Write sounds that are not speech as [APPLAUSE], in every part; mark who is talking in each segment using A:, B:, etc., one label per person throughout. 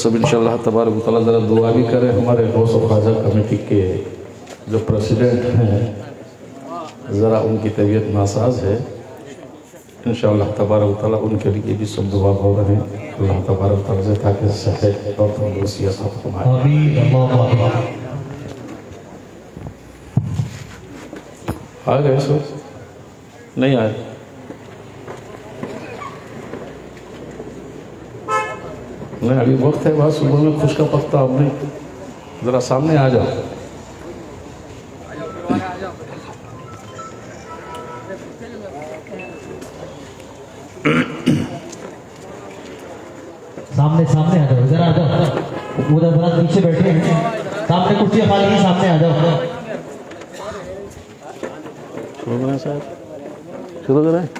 A: सब इंशाल्लाह तबारक ज़रा दुआ भी करें। हमारे गौस ख्वाजा कमेटी के जो प्रेसिडेंट हैं ज़रा उनकी तबीयत नासाज है। इन तबारक उनके लिए भी सब दुआ हो रहे हैं। अल्लाह तबारक से ताकि सेहत और तंदुरुस्ती आ गए सो नहीं आए। नहीं अभी वक्त है बस सुबह में खुश का पत्ता नहीं ज़रा सामने आ जाओ।
B: सामने सामने आ जाओ इधर आ जाओ। उधर जरा पीछे बैठे हैं। सामने कुर्सी खाली है सामने आ जाओ।
A: शुरू करें साहब। शुरू करें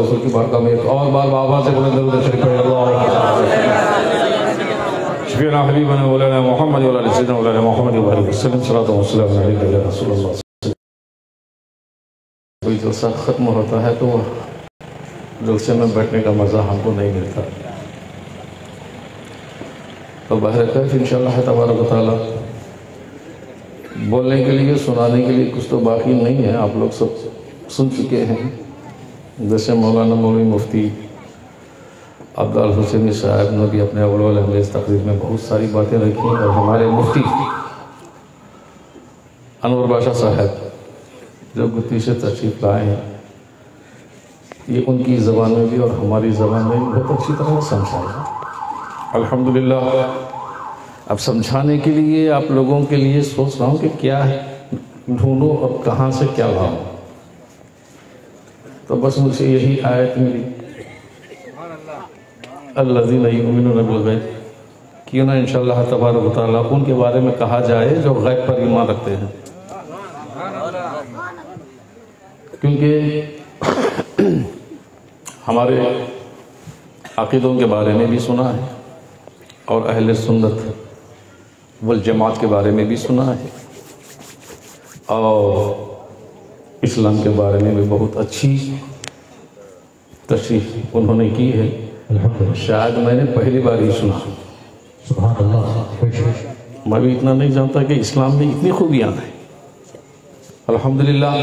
A: रसूल की बारगाह में एक और बार बाबा से बुलंद दरूद शरीफ पढ़े अल्लाह शफीना हबीबना मौलाना मोहम्मद वला आल सैयदना मौलाना मोहम्मद वबारक वसल्लम सलातो वसलाम अलैका या रसूल अल्लाह कोई जलसा ख़त्म होता है तो जलसे में बैठने का मज़ा हमको नहीं मिलता। तो बहर कैफ इंशाल्लाह तबारक बोलने के लिए, सुनाने के लिए कुछ तो बाकी नहीं है। आप लोग सब सुन चुके हैं। जैसे मौलाना मौलवी मुफ्ती अब्दाल हुसैनी साहब ने भी अपने अवल अंग्रेज़ तकरीर में बहुत सारी बातें रखी और हमारे मुफ्ती अनवर बादशाह साहब जो गुत्ती से तशरीफ़ लाए हैं ये उनकी ज़बान में भी और हमारी ज़बान में भी बहुत अच्छी तरह समझाया अल्हम्दुलिल्लाह। अब समझाने के लिए आप लोगों के लिए सोच रहा हूँ कि क्या है ढूंढो और कहाँ से क्या लाऊं। तो बस मुझे यही आयत मिली। अल्लाजी नहीं उमिन गैब। क्यों ना इंशाल्लाह तबारक ताला उनके बारे में कहा जाए जो गैब पर ईमान रखते हैं। क्योंकि हमारे अकीदों के बारे में भी सुना है और अहल सुन्नत वल जमात के बारे में भी सुना है और इस्लाम के बारे में भी बहुत अच्छी तशरीफ़ उन्होंने की है। शायद मैंने पहली बार ही सुना। मैं भी इतना नहीं जानता कि इस्लाम में इतनी खूबियाँ हैं। अल्हम्दुलिल्लाह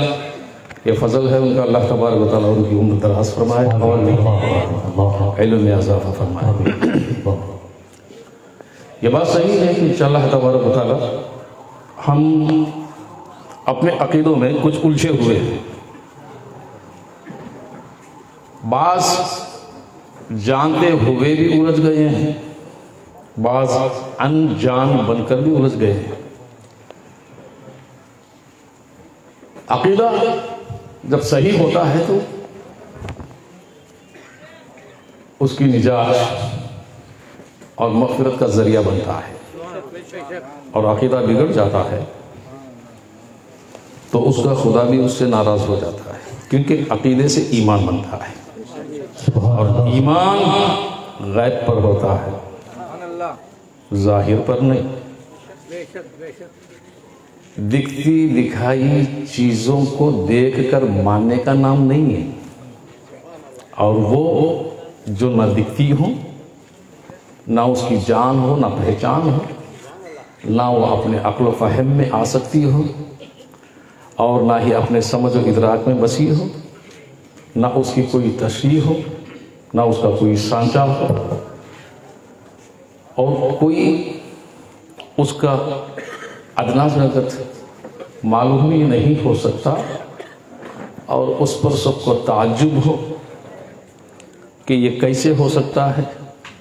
A: ये फजल है उनका अल्लाह तबारक ताला उनकी उम्र दराज फरमाए। और इजाफा फरमाए। ये बात सही है कि इंशाल्लाह तबारक ताला हम अपने अकीदों में कुछ उलझे हुए हैं। बास जानते हुए भी उलझ गए हैं। बाज अनजान बनकर भी उलझ गए हैं। अकीदा जब सही होता है तो उसकी निजात और मफरत का ज़रिया बनता है और अकीदा बिगड़ जाता है तो उसका खुदा भी उससे नाराज़ हो जाता है, क्योंकि अकीदे से ईमान बनता है। और ईमान गैब पर होता है, ज़ाहिर पर नहीं। दिखती दिखाई चीज़ों को देखकर मानने का नाम नहीं है। और वो जो न दिखती हो, ना उसकी जान हो, ना पहचान हो, ना वो अपने अक्ल फ़हम में आ सकती हो, और ना ही अपने समझ और इदराक में बसी हो, ना उसकी कोई तशरी हो, ना उसका कोई सांचा हो, और कोई उसका अदना नगत मालूम ही नहीं हो सकता और उस पर सबको ताजुब हो कि ये कैसे हो सकता है।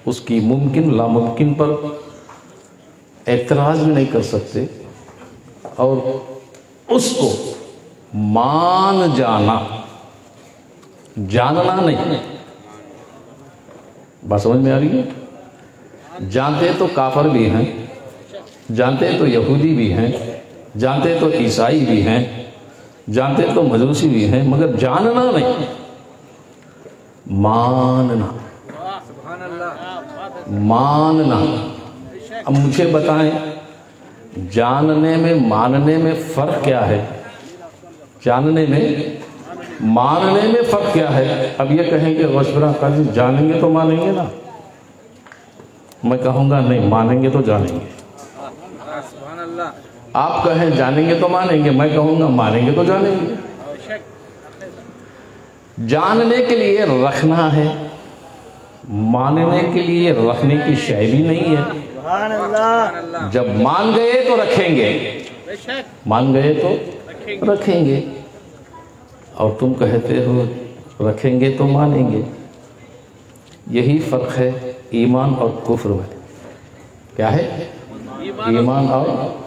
A: उसकी मुमकिन, लामुमकिन पर एतराज़ भी नहीं कर सकते और उसको मान जाना, जानना नहीं। बात समझ में आ रही है? जानते तो काफर भी हैं। जानते तो यहूदी भी हैं, जानते तो ईसाई भी हैं, जानते तो मजूसी भी हैं, मगर जानना नहीं, मानना मानना। अब मुझे बताएँ, जानने में, मानने में फ़र्क क्या है? जानने में, मानने में फ़र्क क्या है? अब ये कहेंगे गशबरा काजी, जानेंगे तो मानेंगे ना? मैं कहूँगा, नहीं, मानेंगे तो जानेंगे। आप कहें जानेंगे तो मानेंगे मैं कहूँगा मानेंगे तो जानेंगे। जानने के लिए रखना है मानने के लिए रखने की शैली नहीं है। जब मान गए तो रखेंगे। मान गए तो रखेंगे। और तुम कहते हो रखेंगे तो मानेंगे। यही फ़र्क है ईमान और कुफ्र में। क्या है? ईमान और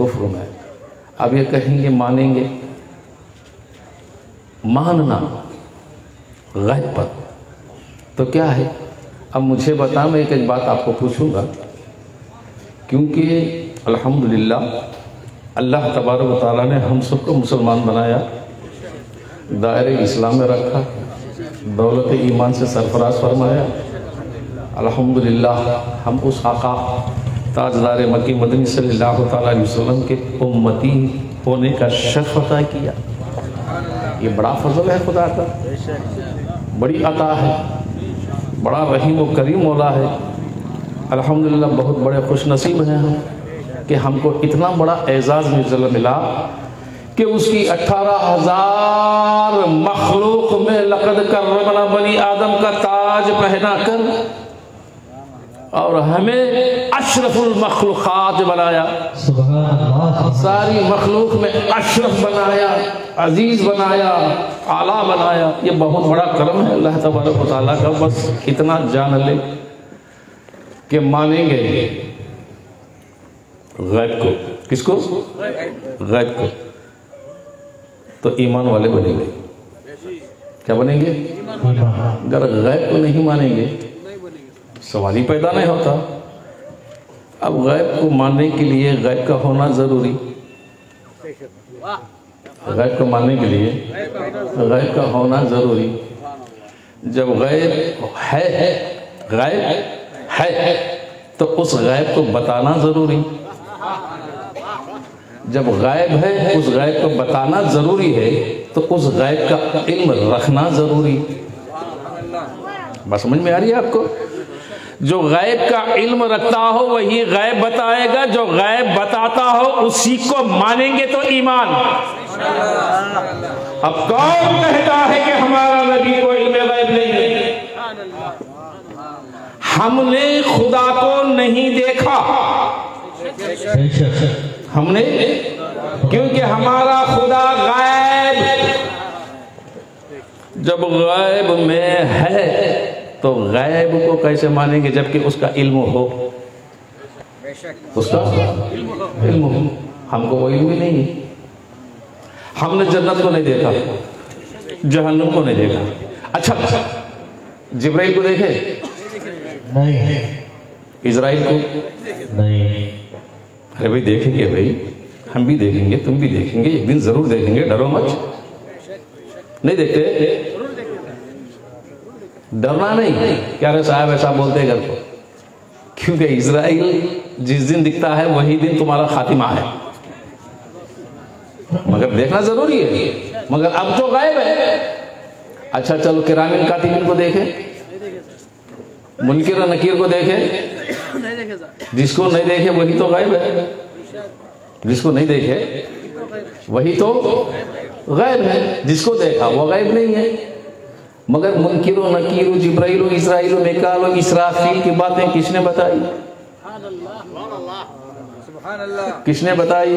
A: कुफ्र में। अब ये कहेंगे, मानेंगे, मानना गैब पर। तो क्या है? अब मुझे बता मैं एक एक बात आपको पूछूँगा। क्योंकि अल्हम्दुलिल्लाह, अल्लाह तबारक ताला ने हम सबको मुसलमान बनाया, दायरे इस्लाम में रखा दौलत ईमान से सरफराज फरमाया। अल्हम्दुलिल्लाह, हम उस आका ताजदार मकी मदनी सल्लल्लाहु अलैहि वसल्लम के उम्मती होने का शर्फ अता किया। ये बड़ा फजल है खुदा का। बड़ी अता है। बड़ा रहीम व करीम मौला है। अल्हम्दुलिल्लाह, बहुत बड़े खुश नसीब हैं हम कि हमको इतना बड़ा एजाज़ मिर्जल मिला कि उसकी अट्ठारह हज़ार मखलूक में लकद कर बनी आदम का ताज पहना कर और हमें अशरफुल मखलूक़ात बनाया। सारी मखलूक में अशरफ बनाया अज़ीज़ बनाया आला बनाया। ये बहुत बड़ा करम है अल्लाह तबारक ताला का। बस इतना जान ले कि मानेंगे। गैब को। किसको? गैब को। तो ईमान वाले बनेंगे। क्या बनेंगे? अगर गैब को नहीं मानेंगे सवाल ही पैदा नहीं होता। अब गैब को मानने के लिए गैब का होना ज़रूरी। गैब को मानने के लिए गैब का होना ज़रूरी। जब गैब है गैब है तो उस गैब को बताना ज़रूरी। जब गायब है, उस गायब को बताना ज़रूरी है तो उस गायब का इल्म रखना ज़रूरी। बात समझ में आ रही है आपको? जो गैब का इल्म रखता हो, वही गैब बताएगा। जो गैब बताता हो, उसी को मानेंगे तो ईमान। अब कौन कहता है कि हमारा नबी को इल्म गैब नहीं है? हमने खुदा को नहीं देखा। हमने? क्योंकि हमारा खुदा गैब। जब गैब में है तो गैब को कैसे मानेंगे जबकि उसका इल्म हो? उसका इल्म हो। हमको वो इल्म ही नहीं। है हमने जन्नत को नहीं देखा। जहन्नुम को नहीं देखा। अच्छा जिब्राइल को देखे?
B: नहीं।
A: इज़राइल को?
B: नहीं।
A: अरे भाई देखेंगे भाई। हम भी देखेंगे तुम भी देखेंगे। एक दिन ज़रूर देखेंगे डरो मत। नहीं देखते? डरना नहीं क्या रे साहब, ऐसा बोलते घर को। क्योंकि इसराइल जिस दिन दिखता है, वही दिन तुम्हारा खातिमा है। मगर देखना ज़रूरी है। मगर अब तो गायब है। अच्छा चलो किरामिन कातिबिन को देखे। मुनकिर नकीर को देखे। जिसको नहीं देखे, वही तो गायब है। जिसको नहीं देखे, वही तो गायब है। जिसको देखा, वो गायब नहीं है। मगर मुनकिरो, नकीरो, जिब्राइलो, इसराइलो, मेकालो, इसराफील की बातें किसने बताई? किसने बताई?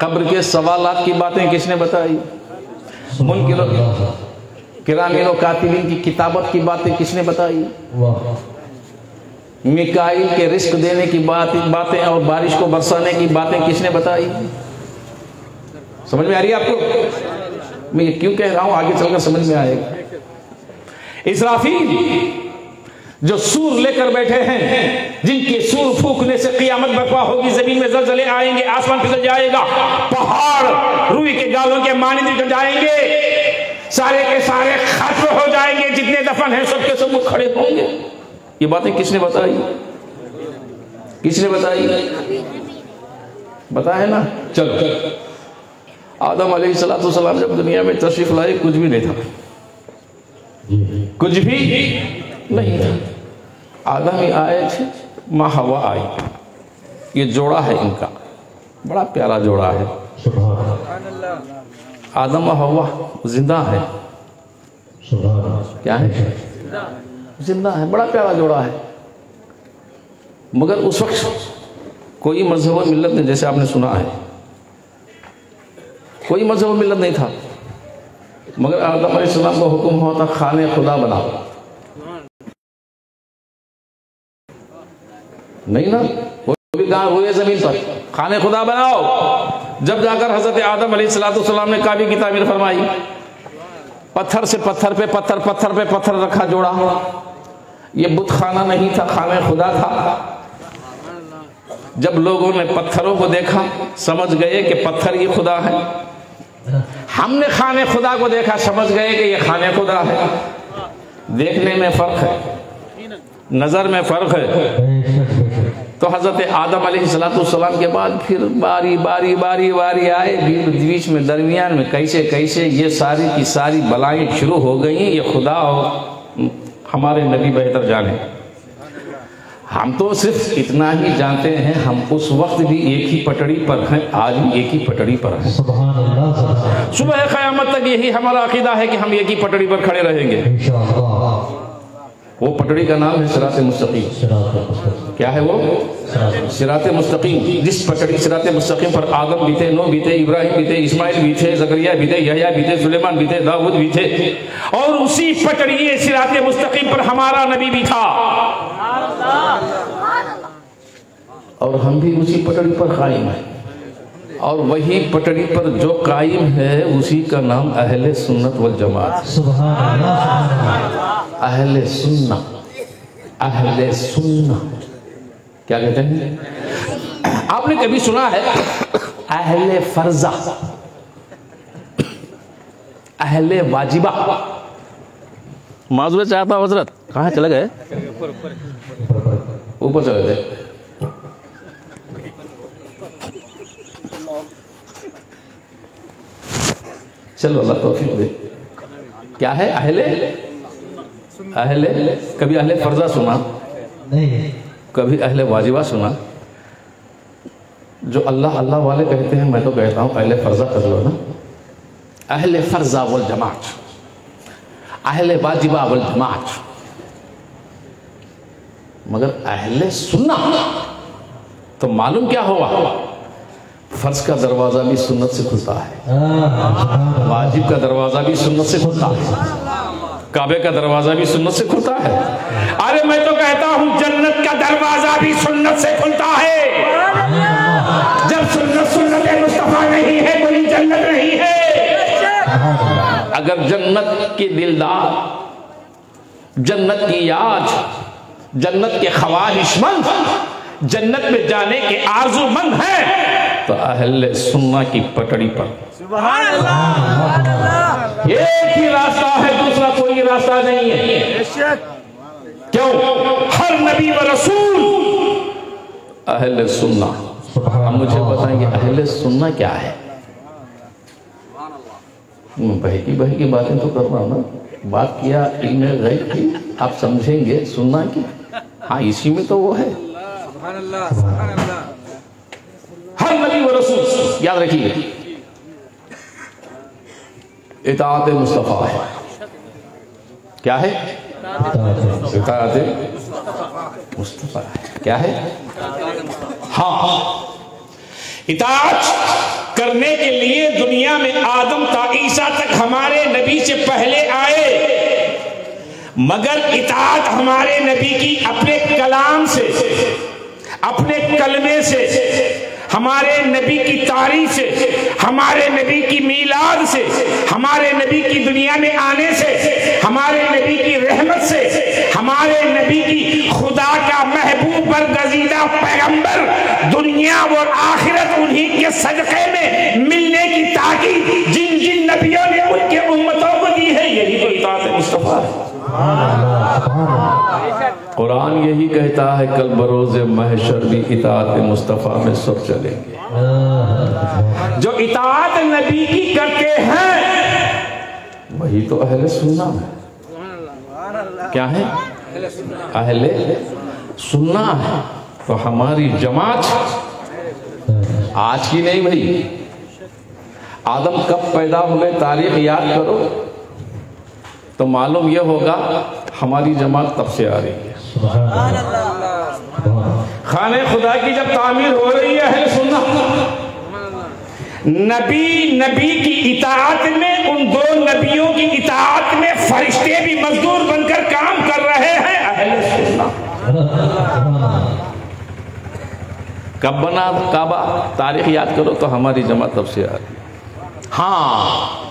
A: कब्र के सवालात की बातें किसने बताई? मुनकिरो किरामिलो कातिलिन की किताबत की बातें किसने बताई? मिकाइल के रिस्क देने की बात, बातें और बारिश को बरसाने की बातें किसने बताई? समझ में आ रही है आपको? मैं ये क्यों कह रहा हूँ? आगे चलकर समझ में आएगा। इसराफील जो सूर लेकर बैठे हैं, जिनके सूर फूकने से कियामत बर्पा होगी, ज़मीन में जलजले आएँगे, आसमान फिसल जाएगा, पहाड़ रुई के गालों के मानिंद निकल जाएँगे, सारे के सारे खत्म हो जाएँगे, जितने दफन हैं सबके सब खड़े होंगे। ये बातें किसने बताई? किसने बताई? बताया ना? चलो। आदम सलाम जब दुनिया में तशरीफ़ लाए, कुछ भी नहीं था। कुछ भी नहीं था। आदम ही आए थे माँ हवा आई। ये जोड़ा है इनका। बड़ा प्यारा जोड़ा है। आदम और हवा ज़िंदा है। क्या है? ज़िंदा है। बड़ा प्यारा जोड़ा है। मगर उस वक्त कोई मज़हब मिलत नहीं, जैसे आपने सुना है। कोई मज़हब और मिल्लत नहीं था। मगर आदम का हुक्म था, खाने खुदा बनाओ नहीं ना? वो भी कहा हुए ज़मीन पर। खाने खुदा बनाओ। जब जाकर हज़रत आदम अलैहिस्सलाम ने काबी की तामीर फरमाई, पत्थर से पत्थर पे पत्थर पत्थर पे पत्थर रखा जोड़ा। ये बुत खाना नहीं था, खाने खुदा था। जब लोगों ने पत्थरों को देखा, समझ गए कि पत्थर ये खुदा है। हमने खाने खुदा को देखा, समझ गए कि ये खाने खुदा है। देखने में फ़र्क है, नज़र में फ़र्क है। तो हज़रत आदम सलाम के बाद फिर बारी बारी बारी बारी आए। बीच में, दरमियान में कैसे कैसे ये सारी की सारी बलाएँ शुरू हो गई, ये खुदा और हमारे नबी बेहतर जाने। हम तो सिर्फ़ इतना ही जानते हैं हम उस वक्त भी एक ही पटड़ी पर हैं आज भी एक ही पटड़ी पर हैं। सुबह क़यामत तक यही हमारा अकीदा है कि हम एक ही पटड़ी पर खड़े रहेंगे। वो पटड़ी का नाम है सिरात मुस्तकीम क्या है वो?
B: सिरात
A: मुस्तकीम जिस पटड़ी सिरात मुस्तकीम पर आदम भी थे नो भी थे इब्राहिम भी थे इस्माइल भी थे जकरिया भी थे यहया भी थे सुलेमान भी थे दाऊद भी थे। और उसी पटड़ी सिरात मुस्तकीम पर हमारा नबी भी था। और हम भी उसी पटड़ी पर कायम हैं। और वही पटड़ी पर जो कायम है उसी का नाम अहले सुन्नत वल जमात। अहले सुन्ना अहले सुन्ना क्या कहते हैं? आपने कभी सुना है? अहले फर्जा अहले वाजिबा। माजूर चाहता हज़रत? कहाँ चले गए ऊपर चले गए चलो अल्लाह तौफीक दे क्या है अहले? अहले? कभी अहले फर्जा सुना?
B: नहीं
A: कभी अहले वाजिबा सुना? जो अल्लाह अल्लाह वाले कहते हैं मैं तो कहता हूँ अहले फर्जा कर लो ना। अहले फर्जा वल जमात। अहले वाजिबा वल जमात। मगर अहले सुन्ना तो मालूम क्या हुआ? फ़र्ज़ का दरवाज़ा भी सुन्नत से खुलता है।
B: हाँ,
A: वाजिब का दरवाज़ा भी सुन्नत से खुलता है। काबे का दरवाज़ा भी सुन्नत से खुलता है। अरे मैं तो कहता हूँ जन्नत का दरवाज़ा भी सुन्नत से खुलता है। जब सुन्नत सुन्नत मुस्तफ़ा नहीं है कोई जन्नत नहीं है। अगर जन्नत के दिलदार जन्नत की याद जन्नत के ख्वाहिशमंद जन्नत में जाने के आरजूमंद हैं। तो अहले सुन्ना की पटड़ी पर। एक ही रास्ता है दूसरा कोई रास्ता नहीं है। क्यों? हर नबी व रसूल। अहले सुन्ना। अब मुझे बताएँगे अहले सुन्ना क्या है? हम्म, बहकी बहकी बातें तो कर रहा हूँ ना। बात किया इनमें गैब की आप समझेंगे सुनना की। हाँ इसी में तो वो है। हर नबी व रसूल याद रखिए। इतात मुस्तफ़ा है। क्या है? इतात मुस्तफ़ा है। क्या है? हाँ। इतात करने के लिए दुनिया में आदम ता ईसा तक हमारे नबी से पहले आए। मगर इतात हमारे नबी की अपने कलाम से, अपने कलमे से, हमारे नबी की तारीफ़ से, हमारे नबी की मीलाद से, हमारे नबी की दुनिया में आने से, हमारे नबी की रहमत से, हमारे नबी की खुदा का महबूब पर गजीदा पैगंबर दुनिया और आखिरत उन्हीं के सदक़े में मिलने की ताकि जिन जिन नबियों ने उनके उम्मतों को दी है, यही तो इतात मुस्तफ़ा है। कुरान यही कहता है, कल बरोज महशर भी इतात मुस्तफ़ा में सब चलेंगे। जो इतात नबी की करते हैं, वही तो अहले सुनना है। क्या है? अहले सुनना है। तो हमारी जमात आज की नहीं भाई। आदम कब पैदा हुए तारीख याद करो। तो मालूम यह होगा, हमारी जमात तब से आ रही है। खाने खुदा की जब तामीर हो रही है सुनना नबी नबी की इतात में, उन दो नबियों की इतात में फरिश्ते भी मजदूर बनकर काम कर रहे हैं, अहले कब बना, काबा? तारीख याद करो तो हमारी जमात तब से आ रही है। हाँ।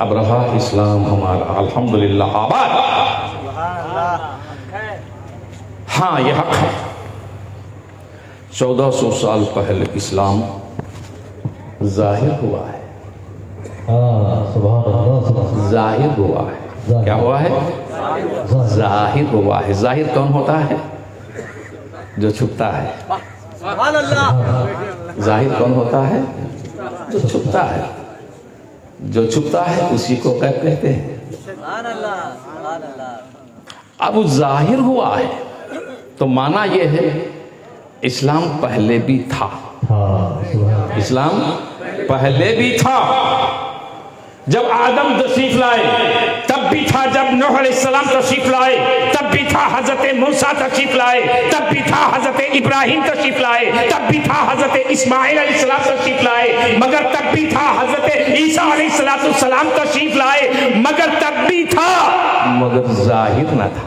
A: अब रहा इस्लाम हमारा। अल्हम्दुलिल्लाह आबाद। हाँ यह हक है। चौदह सौ साल पहले इस्लाम ज़ाहिर हुआ है। ज़ाहिर हुआ है। क्या हुआ है? ज़ाहिर हुआ है। ज़ाहिर कौन होता है? जो छुपता है। ज़ाहिर कौन होता है? जो छुपता है। जो छुपता है उसी को कैब कहते हैं। अब ज़ाहिर हुआ है तो माना यह है इस्लाम पहले भी था। इस्लाम पहले भी था। जब आदम तशरीफ़ लाए, तब भी था जब नूह अलैहिस्सलाम तशरीफ़ लाए, तब भी था हज़रत मूसा तशरीफ़ लाए, तब भी था हज़रत इब्राहिम तशरीफ़ लाए, तब भी था हज़रत इस्माइल अलैहिस्सलाम तशरीफ़ लाए, मगर तब भी था हज़रत ईसा अलैहिस्सलाम तशरीफ़ लाए, मगर तब भी था, मगर ज़ाहिर न था।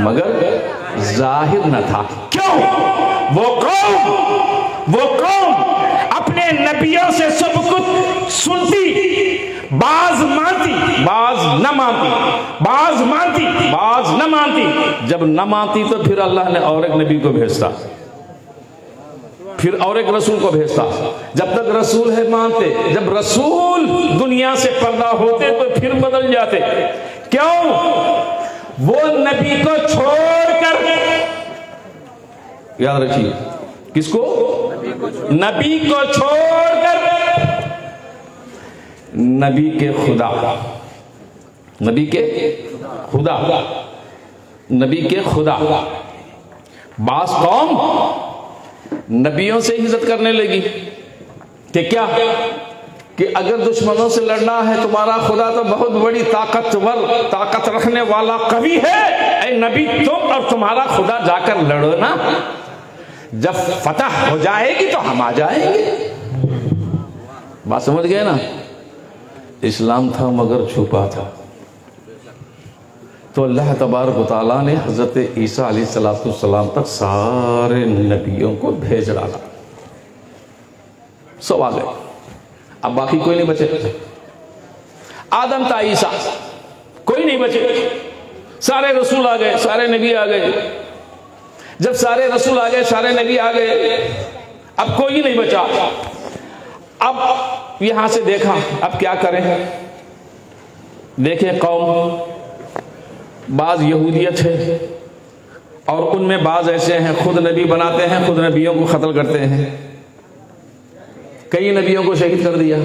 A: मगर ज़ाहिर न था। क्यों? वो कौम वो कौम अपने नबियों से सब कुछ सुनती, बाज मानती, बाज न मानती, बाज मानती, बाज न मानती। जब न मानती तो फिर अल्लाह ने और एक नबी को भेजता। फिर और एक रसूल को भेजता। जब तक रसूल है मानते, जब रसूल दुनिया से पर्दा होते तो फिर बदल जाते। क्यों? वो नबी को छोड़कर। याद रखिए। किसको? नबी को छोड़कर। नबी के खुदा। नबी के खुदा। नबी के खुदा। बास कौम नबियों से इज़्ज़त करने लगी कि क्या? कि अगर दुश्मनों से लड़ना है, तुम्हारा खुदा तो बहुत बड़ी ताकतवर, ताकत रखने वाला कवि है। ऐ नबी, तुम और तुम्हारा खुदा जाकर लड़ो ना। जब फतह हो जाएगी तो हम आ जाएँगे। बात समझ गए ना? इस्लाम था, मगर छुपा था। तो अल्लाह तबारक ताला ने हज़रत ईसा सलाम तक सारे नबियों को भेज डाला। सब आ गए। अब बाकी कोई नहीं बचे। आदम था, ईसा। कोई नहीं बचे। सारे रसूल आ गए, सारे नबी आ गए। जब सारे रसूल आ गए, सारे नबी आ गए, अब कोई नहीं बचा। अब यहाँ से देखा, अब क्या करें? देखें कौम, बाज यहूदियत है, और उनमें बाज ऐसे हैं, खुद नबी बनाते हैं, खुद नबियों को कत्ल करते हैं। कई नबियों को शहीद कर दिया।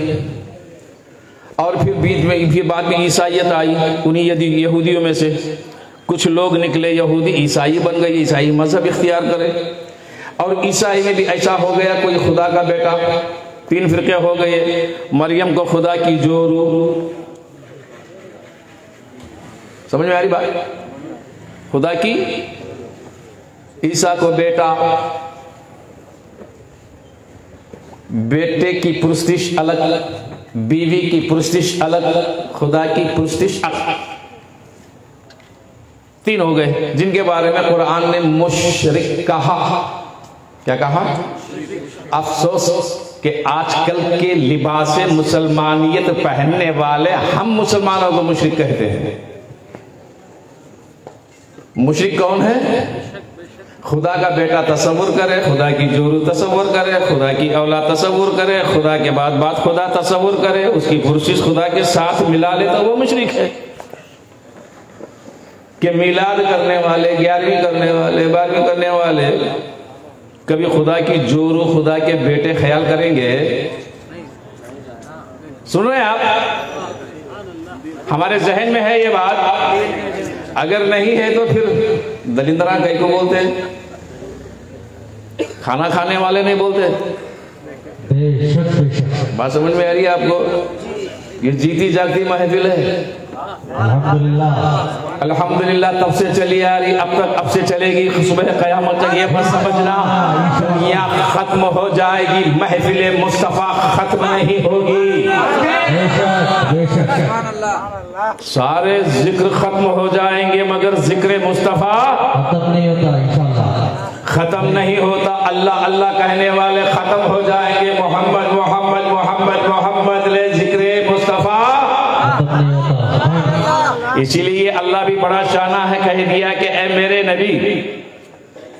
A: और फिर बीच में, फिर बाद में ईसाइत आई, उन्हीं यदि यहूदियों में से। कुछ लोग निकले, यहूदी ईसाई बन गए, ईसाई मज़हब इख्तियार करे। और ईसाई में भी ऐसा हो गया, कोई खुदा का बेटा तीन फिरके हो गए? मरियम को खुदा की जोरू। समझ में आ रही बात? खुदा की? ईसा को बेटा। बेटे की पुरुषिश अलग अलग बीवी की पुरुषिश अलग अलग खुदा की पुरुषिश अलग। तीन हो गए, जिनके बारे में कुरान ने मुशरिक कहा। क्या कहा? अफसोस। कि आजकल के लिबास मुसलमानियत पहनने वाले हम मुसलमानों को मुशरिक कहते हैं। मुशरिक कौन है? खुदा का बेटा तस्वुर करे, खुदा की जोरू तस्वुर करे, खुदा की औला तस्वुर करे, खुदा के बाद बात खुदा तस्वुर करे, उसकी पुरुषिश खुदा के साथ मिला ले तो वो मुशरिक है। कि मिलाद करने वाले, ग्यारहवीं करने वाले, बारहवीं करने वाले कभी खुदा की जोरू खुदा के बेटे ख्याल करेंगे? सुन रहे हैं आप? हमारे जहन में है ये बात। अगर नहीं है तो फिर दलिंदरा कई को बोलते हैं? खाना खाने वाले नहीं बोलते? बात समझ में आ रही है आपको? ये जीती जागती महफिल है।
B: अल्हम्दुलिल्लाह।
A: तब से चली आ रही अब तक अब से चलेगी। सुबह कयामत तक ये बस समझना यहाँ खत्म हो जाएगी महफिल मुस्तफ़ा खत्म नहीं होगी। सारे ज़िक्र खत्म हो जाएँगे मगर ज़िक्र मुस्तफ़ा
B: खत्म नहीं होता
A: खत्म नहीं होता। अल्लाह अल्लाह कहने वाले खत्म हो जाएँगे। मोहम्मद मोहम्मद इसीलिए अल्लाह भी बड़ा शाना है कह दिया कि ए मेरे नबी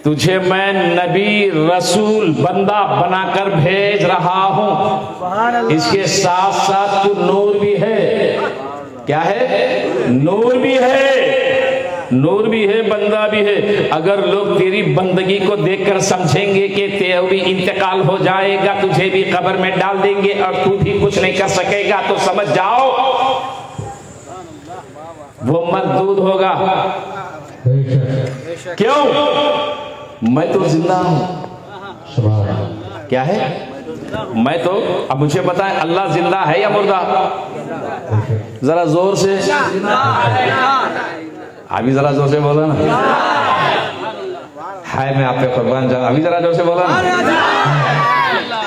A: तुझे मैं नबी रसूल बंदा बनाकर भेज रहा हूँ। इसके साथ साथ तू नूर भी है। क्या है? नूर भी है। नूर भी है बंदा भी है। अगर लोग तेरी बंदगी को देखकर समझेंगे कि तेरा भी इंतकाल हो जाएगा तुझे भी कब्र में डाल देंगे और तू भी कुछ नहीं कर सकेगा तो समझ जाओ। वो मरदूद होगा। क्यों? मैं तो ज़िंदा हूँ। क्या है? मैं तो अब मुझे बताएँ अल्लाह ज़िंदा है या मुर्दा। जरा ज़ोर से। अभी जरा ज़ोर से बोला ना। हाय मैं आप पे कुर्बान जाऊँ। अभी जरा ज़ोर से बोला ना।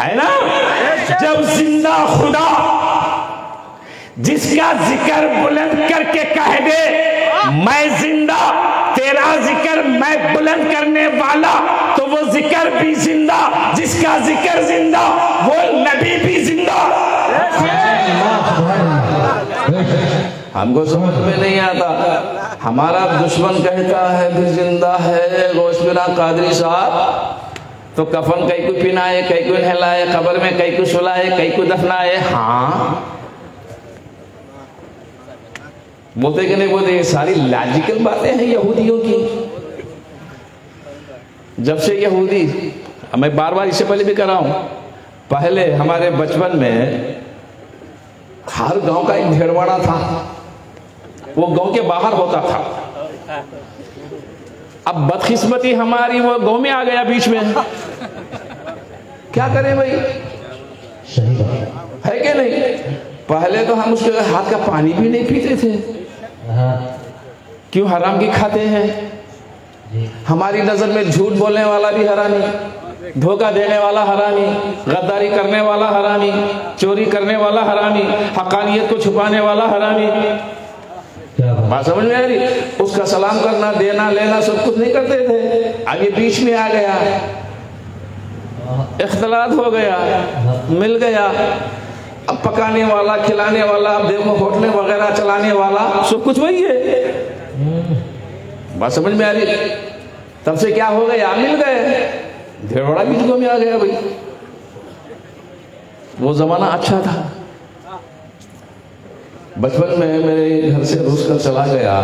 A: है ना? जब ज़िंदा खुदा जिसका ज़िक्र बुलंद करके कह दे, मैं ज़िंदा, तेरा ज़िक्र मैं बुलंद करने वाला तो वो ज़िक्र भी ज़िंदा, जिसका ज़िक्र ज़िंदा, वो नबी भी ज़िंदा। हमको समझ में नहीं आता। हमारा दुश्मन कहता है भी ज़िंदा है गोशबिना कादरी साहब। तो कफन कई को पिनाए कई को नहलाए, कब्र में कई को सुलाए कई को दफनाए। हाँ। बोलते कि नहीं बोलते ये सारी लॉजिकल बातें हैं यहूदियों की। जब से यहूदी मैं बार बार इससे पहले भी कर रहा हूँ पहले हमारे बचपन में हर गाँव का एक भेड़वाड़ा था। वो गाँव के बाहर होता था। अब बदकिस्मती हमारी वो गाँव में आ गया बीच में। क्या करें भाई? है कि नहीं? पहले तो हम उसके हाथ का पानी भी नहीं पीते थे। क्यों हराम की खाते हैं? हमारी नज़र में झूठ बोलने वाला भी हरामी धोखा देने वाला हरामी गद्दारी करने वाला हरामी चोरी करने वाला हरामी हकानियत को छुपाने वाला हरामी।
B: बात?
A: बात समझ में आ रही? उसका सलाम करना देना लेना सब कुछ नहीं करते थे। अब ये बीच में आ गया। इख्तलात हो गया मिल गया। अब पकाने वाला, खिलाने वाला, अब देखो होटलें वगैरह चलाने वाला, सब कुछ वही है। बात समझ में आ रही तब से क्या हो गया? मिल गए। भेड़वाड़ा भी में आ गया भाई। वो जमाना अच्छा था। बचपन में मेरे घर से रूस कर चला गया।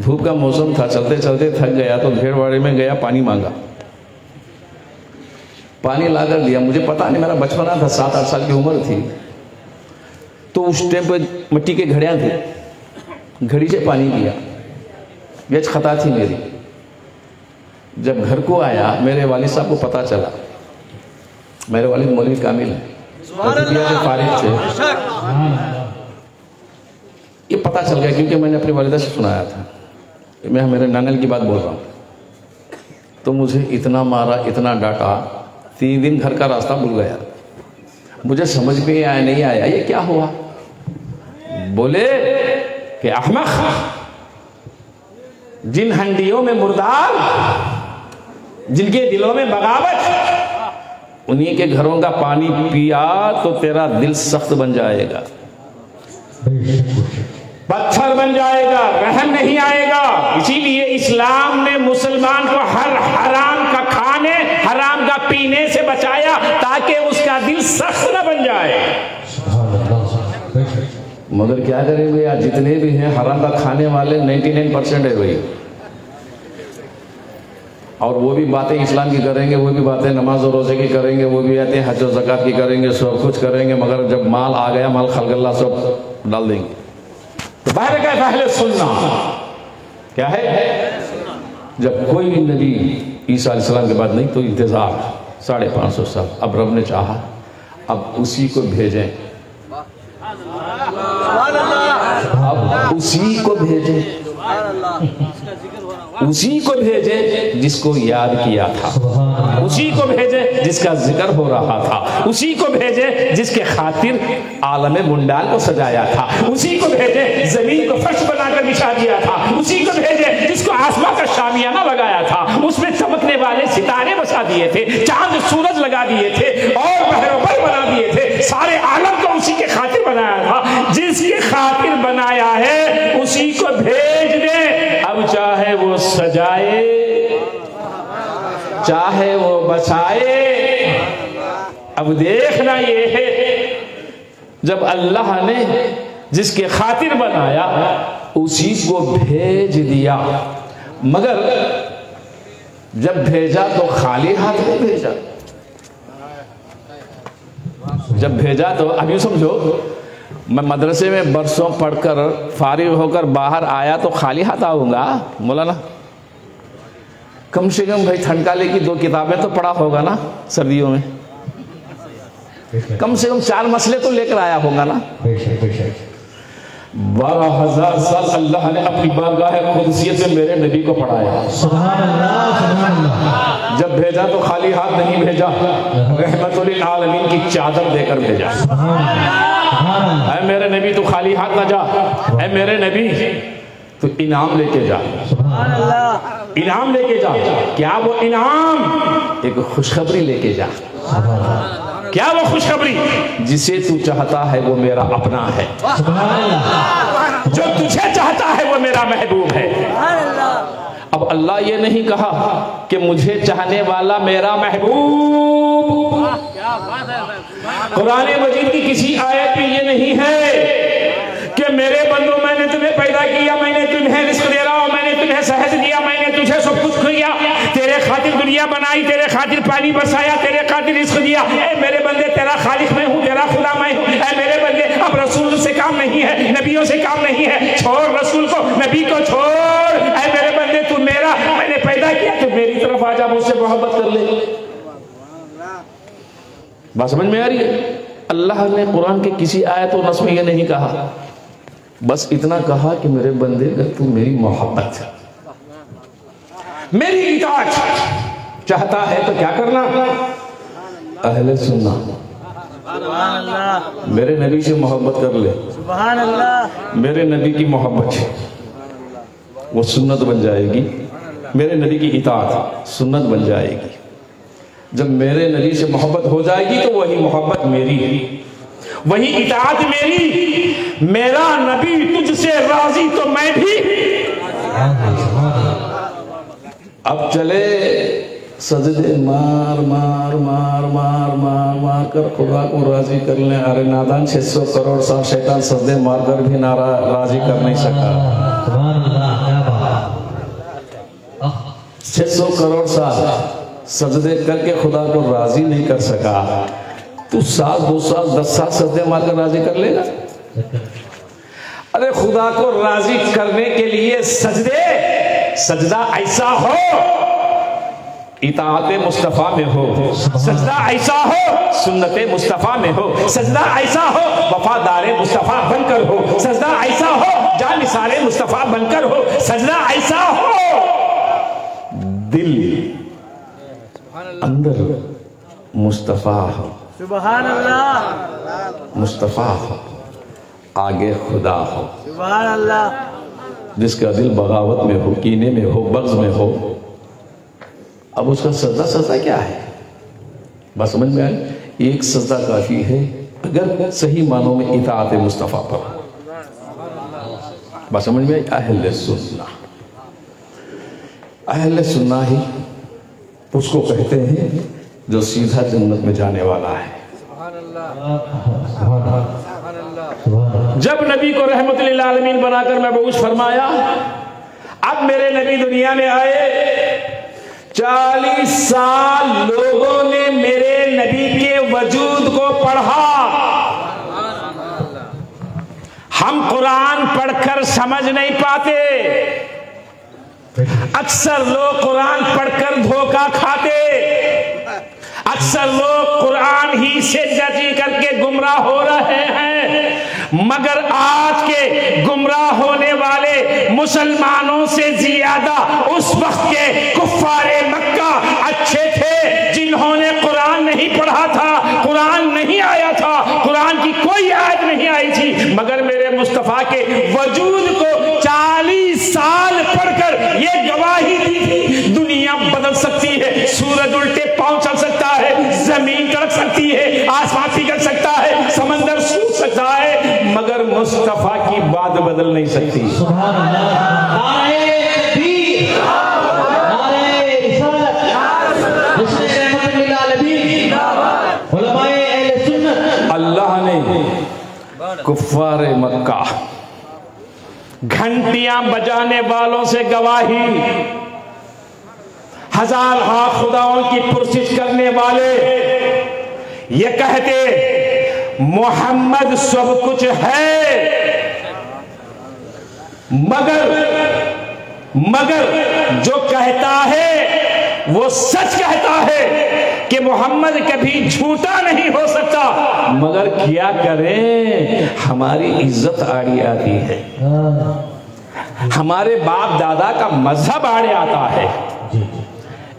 A: धूप का मौसम था चलते चलते थक गया तो भेड़वाड़े में गया, पानी मांगा। पानी ला कर दिया। मुझे पता नहीं मेरा बचपना था सात आठ साल की उम्र थी। तो उस टाइम पे मिट्टी के घड़ियाँ थे। घड़ी से पानी पिया। ये खता थी मेरी। जब घर को आया मेरे वालिद साहब को पता चला। मेरे वालिद मौलवी कामिल है। फारिग थे। ये पता चल गया क्योंकि मैंने अपनी वालिदा से सुनाया था। मैं मेरे नानल की बात बोल रहा हूँ। तो मुझे इतना मारा इतना डांटा। तीन दिन घर का रास्ता भूल गया। मुझे समझ में आया, नहीं आया, ये क्या हुआ? बोले कि अहमक, जिन हंडियों में मुर्दार, जिनके दिलों में बगावत, उन्हीं के घरों का पानी पिया तो तेरा दिल सख्त बन जाएगा। पत्थर बन जाएगा रहम नहीं आएगा। इसीलिए इस्लाम ने मुसलमान को हर हराम का खाने हराम का पीने से बचाया ताकि उसका दिल सख्त न बन जाए। मगर क्या करेंगे यार जितने भी हैं हराम का खाने वाले 99 परसेंट है भाई। और वो भी बातें इस्लाम की करेंगे वो भी बातें नमाज़ और रोज़े की करेंगे वो भी आते हैं हज और जक़ात की करेंगे सब कुछ करेंगे मगर जब माल आ गया माल खलगल्ला सब डाल देंगे। तो बाहर का पहले सुनना। क्या है? जब कोई भी नबी ईसा सलाम के बाद नहीं तो इंतज़ार साढ़े पाँच सौ साल। अब रब ने चाहा अब उसी को भेजें। अब उसी को भेजें। उसी को भेजे जिसको याद किया था। उसी को भेजे जिसका ज़िक्र हो रहा था। उसी को भेजे जिसके खातिर आलम मुंडाल को सजाया था। उसी को भेजे ज़मीन को फर्श बनाकर बिछा दिया था। उसी को भेजे जिसको आसमां का शामियाना लगाया था। उसमें चमकने वाले सितारे बसा दिए थे, चाँद सूरज लगा दिए थे, और बहरोबर बना दिए थे। सारे आलम को उसी के खातिर बनाया था। जिसके खातिर बनाया है, उसी को भेज दे। अब चाहे वो सजाए, चाहे वो बचाए अब देखना ये है, जब अल्लाह ने जिसके खातिर बनाया, उसी को भेज दिया। मगर जब भेजा तो खाली हाथ में भेजा। जब भेजा तो अभी समझो मैं मदरसे में बरसों पढ़कर फारिग होकर बाहर आया तो खाली हाथ आऊँगा मौलाना। कम से कम भाई ठंडकाले की दो किताबें तो पढ़ा होगा ना सर्दियों में। कम से कम चार मसले तो लेकर आया होगा ना। बारह हज़ार साल अल्लाह ने अपनी बारगाह खुदसियत में मेरे नबी को पढ़ाया। जब भेजा तो खाली हाथ नहीं भेजा रहमतुल आलमीन की चादर देकर भेजा। ऐ मेरे नबी तू खाली हाथ ना जा। ऐ मेरे नबी तू इनाम लेके जा। इनाम लेके जा। क्या वो इनाम? एक खुशखबरी लेके जा। क्या वो खुशखबरी? जिसे तू चाहता है वो मेरा अपना है। जो तुझे चाहता है वो मेरा महबूब है। अब अल्लाह ये नहीं कहा कि मुझे चाहने वाला मेरा महबूब। कुरान मजीद की किसी आयत में ये नहीं है कि मेरे बंदो, मैंने तुम्हें पैदा किया, मैंने तुम्हें रिस्क दे रहा हूँ, मैंने तुम्हें सहज दिया, मैंने तुझे सब कुछ दिया तेरे खातिर दुनिया बनाई, तेरे खातिर पानी बरसाया, तेरे खातिर रिस्क दिया। ए, मेरे बंदे, तेरा खालिक मैं हूँ, तेरा खुदा मैं हूँ। मेरे बंदे, अब रसूल से काम नहीं है, नबियों से काम नहीं है। छोड़ रसूल को, नबी को छोड़। ए, मेरे बंदे, तू मेरा, मैंने पैदा किया, तू मेरी तरफ़ आ जा, मुझसे मोहब्बत कर ले। बात समझ में आ रही है? अल्लाह ने कुरान के किसी आयत और नस में ये नहीं कहा। बस इतना कहा कि मेरे बंदे अगर तू मेरी मोहब्बत मेरी इताअत चाहता है तो क्या करना? अहले सुनना। मेरे नबी से मोहब्बत कर ले। मेरे नबी की मोहब्बत वो सुन्नत बन जाएगी। मेरे नबी की इताअत सुन्नत बन जाएगी। जब मेरे नबी से मोहब्बत हो जाएगी तो वही मोहब्बत मेरी है। वही इताअत मेरी। मेरा नबी तुझसे राज़ी तो मैं भी। अब चले सजदे मार मार मार मार मार मार कर खुदा को राज़ी कर ले। अरे नादान 600 करोड़ साल शैतान सजदे मार कर भी नारा राज़ी कर नहीं सका। 600 करोड़ साल। सजदे करके खुदा को राज़ी नहीं कर सका। तू साल, दो साल, दस साल सजदे मारकर राज़ी कर लेगा। अरे खुदा को राज़ी करने के लिए सजदे, सजदा ऐसा हो। इताअत मुस्तफ़ा में हो। सजदा ऐसा हो। सुन्नत मुस्तफ़ा में हो। सजदा ऐसा हो। वफादार मुस्तफ़ा बनकर हो। सजदा ऐसा हो। जा मिसाल मुस्तफ़ा बनकर हो। सजदा ऐसा हो। दिल अंदर मुस्तफ़ा हो।
C: सुबहान अल्लाह
A: मुस्तफ़ा हो। आगे खुदा हो।
C: सुबहान अल्लाह
A: जिसका दिल बगावत में हो कीने में हो बग्ज में हो अब उसका सजा सजा क्या है? बस समझ में आए एक सजा काफ़ी है अगर सही मानों में इताअत मुस्तफ़ा पर। बस समझ में आई? अहल सुन्ना। अहल सुन्ना ही उसको कहते हैं, जो सीधा जन्नत में जाने वाला है। जब नबी को रहमत आलमीन बनाकर मैं बहुत फरमाया, अब मेरे नबी दुनिया में आए, चालीस साल लोगों ने मेरे नबी के वजूद को पढ़ा। हम कुरान पढ़कर समझ नहीं पाते। अक्सर लोग कुरान पढ़कर धोखा खाते। अक्सर लोग कुरान ही से जजी करके गुमराह हो रहे हैं। मगर आज के गुमराह होने वाले मुसलमानों से ज़्यादा उस वक्त के कुफारे मक्का अच्छे थे, जिन्होंने कुरान नहीं पढ़ा था, कुरान नहीं आया था, कुरान की कोई आयत नहीं आई थी। मगर मेरे मुस्तफ़ा के वजूद को चालीस साल पढ़कर ये गवाही दी थी। दुनिया बदल सकती है सूरज उल्टे पाँव चल सकता है ज़मीन कड़क सकती है आसमान पिघल सकता है समंदर सूख सकता है मगर मुस्तफ़ा की बात बदल नहीं सकती।
B: अल्लाह।
A: ने कुफार मक्का घंटियाँ बजाने वालों से गवाही। हज़ार हा खुदाओं की पुरसिश करने वाले, ये कहते, मोहम्मद सब कुछ है। मगर मगर जो कहता है वो सच कहता है कि मोहम्मद कभी झूठा नहीं हो सकता। मगर क्या करें? हमारी इज़्ज़त आड़ी आती है। हमारे बाप दादा का मज़हब आड़े आता है।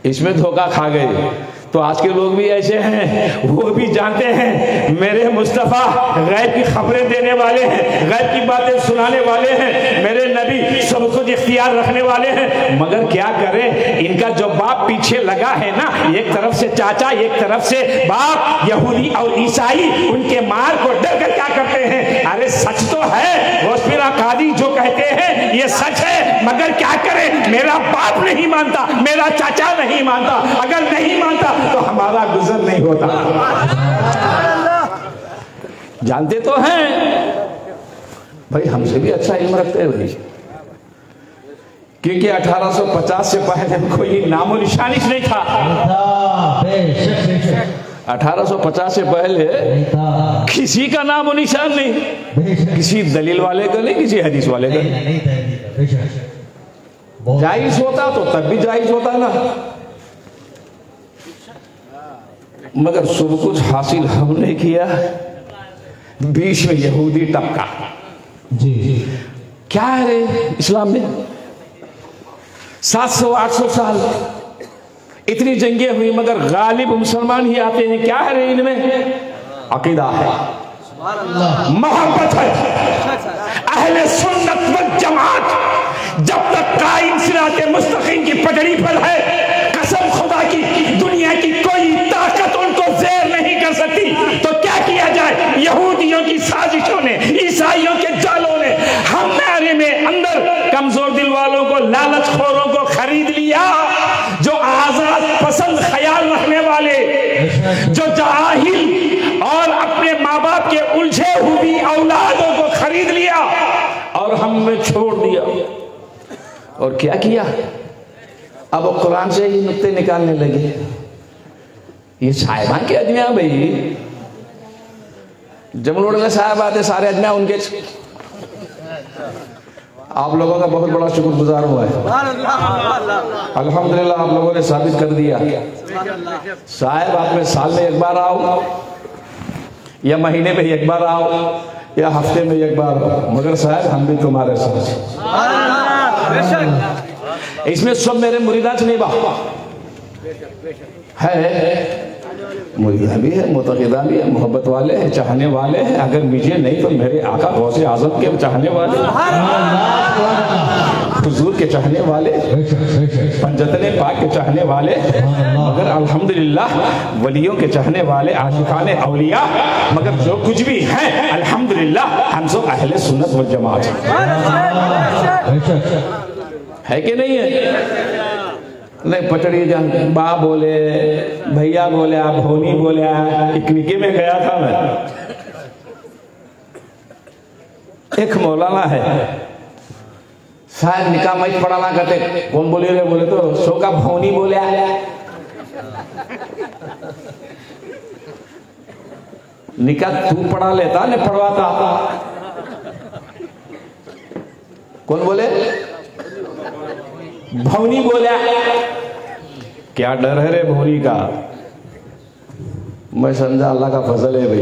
A: इसमें धोखा खा गए। तो आज के लोग भी ऐसे हैं, वो भी जानते हैं, मेरे मुस्तफ़ा गैब की खबरें देने वाले हैं, गैब की बातें सुनाने वाले हैं, मेरे नबी सब कुछ इख्तियार रखने वाले हैं। मगर क्या करें, इनका जो बाप पीछे लगा है ना, एक तरफ़ से चाचा, एक तरफ़ से बाप, यहूदी और ईसाई, उनके मार को डर कर क्या करते हैं? अरे सच तो है कादी जो कहते हैं, ये सच है, मगर क्या करें? मेरा बाप नहीं मानता, मेरा चाचा नहीं मानता, अगर नहीं मानता तो हमारा गुजर नहीं होता। जानते तो हैं। भाई हमसे भी अच्छा इल्म रखते हैं भाई। क्योंकि 1850 से पहले कोई नामो निशानी नहीं था।
B: बेशक बेशक।
A: 1850 से पहले किसी का नाम और निशान नहीं। किसी दलील वाले का नहीं किसी हदीस वाले का जायज़ होता तो तब भी जायज़ होता ना। मगर सब कुछ हासिल हमने किया। बीच में यहूदी टपका।
B: जी। जी
A: क्या है रे इस्लाम में? सात सौ आठ सौ साल। इतनी जंगे हुई मगर गालिब मुसलमान ही आते हैं। क्या है रे इनमें? अकीदा है। मोहब्बत है। अहले सुन्नत व जमात। जब तक कायम सिराते मुस्तकीम की पटड़ी पर है कसम खुदा की यहूदियों की साजिशों ने, ईसाइयों के जालों ने हमारे में अंदर कमज़ोर दिल वालों को लालच खोरों को खरीद लिया, जो आज़ाद पसंद ख्याल रखने वाले, जो जाहिल और अपने माँ बाप के उलझे हुई औलादों को खरीद लिया और हमने छोड़ दिया। और क्या किया? अब वो कुरान से ही नुक्ते निकालने लगे। ये साहिबा के अजमिया भाई। जमलोड़ में साहब, आते सारे अजमिया उनके आप लोगों का बहुत बड़ा शुक्रगुजार हुआ है। अल्हम्दुलिल्लाह, आप लोगों ने साबित कर दिया। शायद आप में साल में एक बार आओ, या महीने में एक बार आओ, या हफ़्ते में एक बार मगर शायद हम भी तुम्हारे साथ इसमें सब मेरे मुरीदात नहीं बा है। मुरीदा भी है मुतदा भी है मोहब्बत वाले हैं चाहने वाले हैं। अगर मुझे नहीं तो मेरे आका गौसे आज़म के चाहने वाले हुजूर के चाहने वाले पंजतने पाक के चाहने वाले मगर अल्हम्दुलिल्लाह वलियों के चाहने वाले आशिकान औलिया मगर जो कुछ भी हैं अल्हम्दुलिल्लाह हम सब अहले सुन्नत व जमात है कि नहीं है? नहीं पटड़ी जान बा बोले, भैया बोले, आप भोनी बोले पिकनिके में गया था मैं। एक मौलाना है। शायद निकाह मत पढ़ाना कहते, कौन बोले रे, बोले तो सो का भौनी बोले आया निकाह तू पढ़ा लेता ने पढ़वाता? कौन बोले? भवनी बोला क्या डर है रे भवनी का? मैं समझा अल्लाह का फजल है भाई।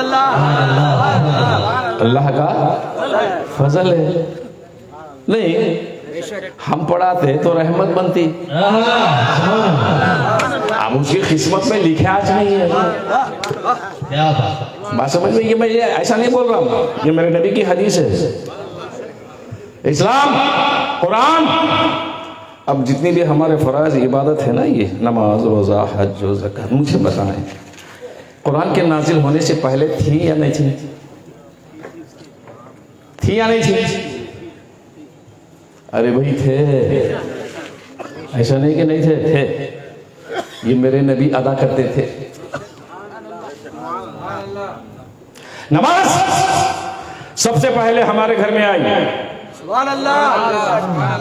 C: अल्लाह
A: अल्लाह का फजल है। नहीं हम पढ़ाते तो रहमत बनती। हम उसकी किस्मत में लिखाज नहीं है।
B: बात
A: बात समझ में ये मैं ये ऐसा नहीं बोल रहा हूँ। ये मेरे नबी की हदीस है। इस्लाम, कुरान। अब जितनी भी हमारे फराज इबादत है ना ये, नमाज़, रोज़ा, हज, ज़कात, मुझे बताएँ, कुरान के नाजिल होने से पहले थी या नहीं थी? थी या नहीं थी? अरे भाई थे। ऐसा नहीं कि नहीं थे? थे। ये मेरे नबी अदा करते थे। नमाज़ सबसे पहले हमारे घर में आई।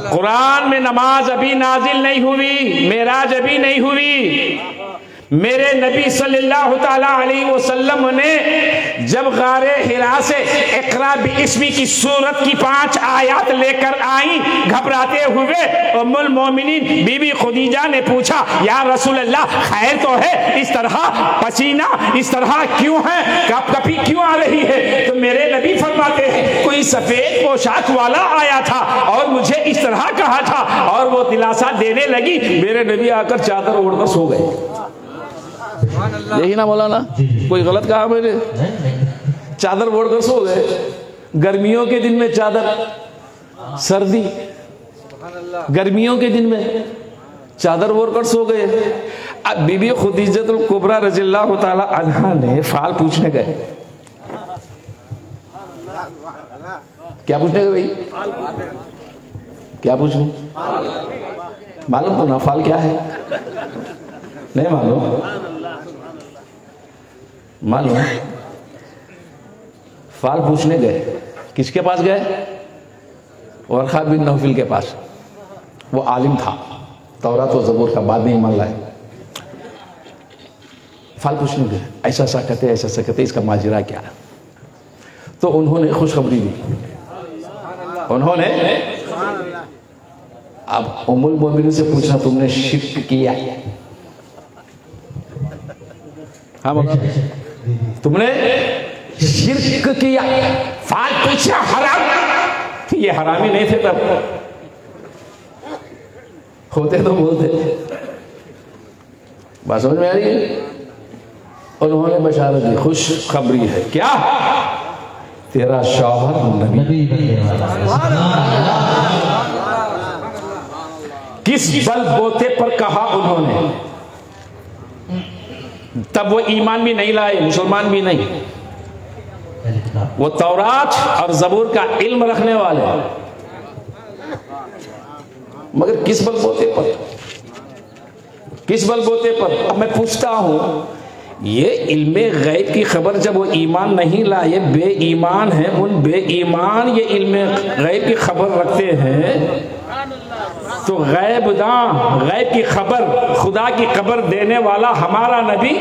A: कुरान में नमाज़ अभी नाजिल नहीं हुई मेराज अभी नहीं हुई। मेरे नबी सल्लल्लाहु अलैहि वसल्लम ने जब गारे हिरा से इकरा बिस्मी की सूरत की पाँच आयत लेकर आई, घबराते हुए उम्मुल मोमिनीन बीबी खुदीजा ने पूछा, या रसूल अल्लाह खैर तो है? इस तरह पसीना, इस तरह क्यों है? कप कपी क्यों आ रही है? तो मेरे नबी फरमाते हैं, कोई सफ़ेद पोशाक वाला आया था और मुझे इस तरह कहा था। और वो दिलासा देने लगी, मेरे नबी आकर चादर ओढ़कर सो गए। यही ना बोला ना कोई गलत कहा मैंने? चादर ओढ़कर सो गए। गर्मियों के दिन में चादर सर्दी। गर्मियों के दिन में चादर ओढ़कर सो गए। अब बीबी खुदीजतुल कुबरा रजिल्लाहु ताला ने फाल पूछने गए। क्या पूछने गए भाई? क्या पूछने मालूम तो ना फाल क्या है? नहीं मालूम। मालूम फाल पूछने गए। किसके पास गए? वर्खा बिन नौफिल के पास। वो आलिम था। तौरा तो जबूर का बाद नहीं मान रहा है फाल पूछने गए। ऐसा ऐसा कहते, ऐसा ऐसा कहते, इसका माजरा क्या? है तो उन्होंने खुशखबरी दी। उन्होंने अब उमुल मोमिन से पूछना तुमने शिफ्ट किया? हाँ तुमने शिरक किया। पूछा हराम ये हरामी नहीं थे तब। होते तो बोलते। बात समझ में आ रही है? उन्होंने बशारत दी। खुश खबरी है। क्या? तेरा शौहर नबी। किस बल बोते पर कहा उन्होंने? तब वो ईमान भी नहीं लाए, मुसलमान भी नहीं। वो तौरात और जबूर का इल्म रखने वाले। मगर किस बल बोते पर? किस बल बोते पर? अब मैं पूछता हूँ, ये इल्म गैब की खबर जब वो ईमान नहीं लाए बे ईमान है, उन बे ईमान ये इल्म गैब की खबर रखते हैं तो गैब दां गैब की खबर खुदा की खबर देने वाला हमारा नबी।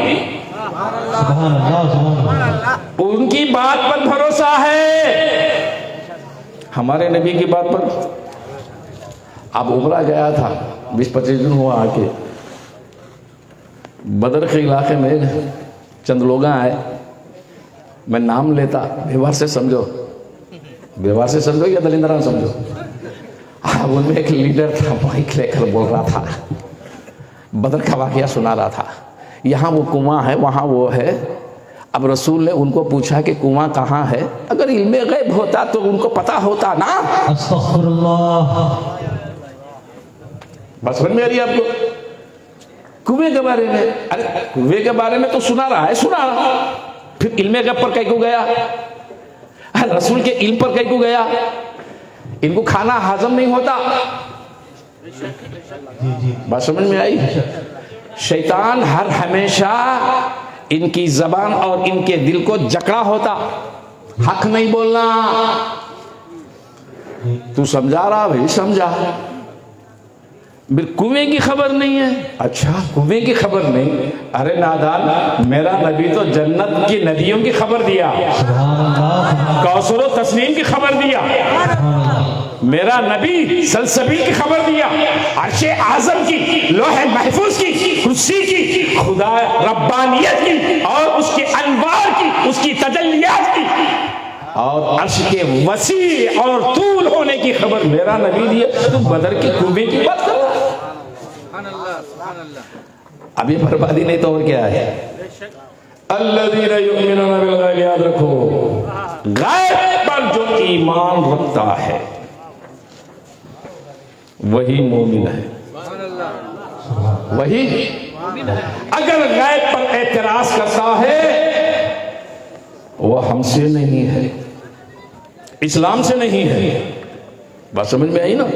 A: उनकी बात पर भरोसा है। हमारे नबी की बात पर। अब उमरा गया था बीस पच्चीस दिन हुआ आके। बदर के इलाके में चंद लोग आए। मैं नाम लेता व्यवहार से समझो। व्यवहार से समझो या दलिंदरा समझो? अब उनमें एक लीडर था माइक लेकर बोल रहा था। बदर का वाकया सुना रहा था। यहाँ वो कुआँ है वहाँ वो है। अब रसूल ने उनको पूछा कि कुआँ कहाँ है? अगर इल्म गैब होता तो उनको पता होता ना। बस में आ रही है आपको? कुएँ के बारे में। अरे कुएँ के बारे में तो सुना रहा है सुना रहा। फिर इल्म गैब पर कहीं को गया रसूल के इल्म पर कहीं को गया? इनको खाना हजम नहीं होता। बात समझ में आई? शैतान हर हमेशा इनकी जबान और इनके दिल को जकड़ा होता। हक नहीं बोलना। तू समझा रहा भाई? समझा। फिर कुएँ की खबर नहीं है। अच्छा कुएँ की खबर नहीं। अरे नादान मेरा नबी तो जन्नत की नदियों की खबर दिया।
B: अल्लाह
A: तस्नीम की खबर दिया। मेरा नबी सलसबील की खबर दिया अर्श आज़म की लोहे महफूज की कुर्सी की खुदा रब्बानियत की और उसके अनवार की उसकी तजल्लियात की। और अर्श के वसी और तूल होने की खबर मेरा नबी दिया तुम बदर की कुबे की बात कर ये बर्बादी नहीं तो और क्या है? गैब याद रखो। गायब पर जो ईमान रखता है। वही मोमिन है। वही अगर गैब पर एतराज़ करता है, वह हमसे नहीं है। इस्लाम से नहीं है। बात समझ में आई ना?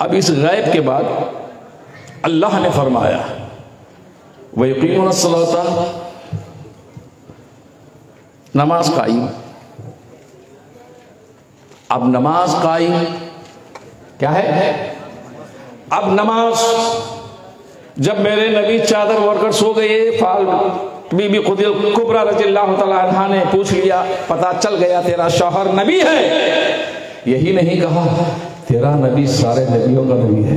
A: अब इस गैब के बाद अल्लाह ने फरमाया, वह यकीन सलाता नमाज़ कायम। अब नमाज़ कायम क्या है? अब नमाज़ जब मेरे नबी चादर ओढ़कर सो गए फाल बीबी खुदिल कुबरा रजील्लाहु तआला ने पूछ लिया पता चल गया तेरा शौहर नबी है। यही नहीं कहा तेरा नबी सारे नबियों का नबी है।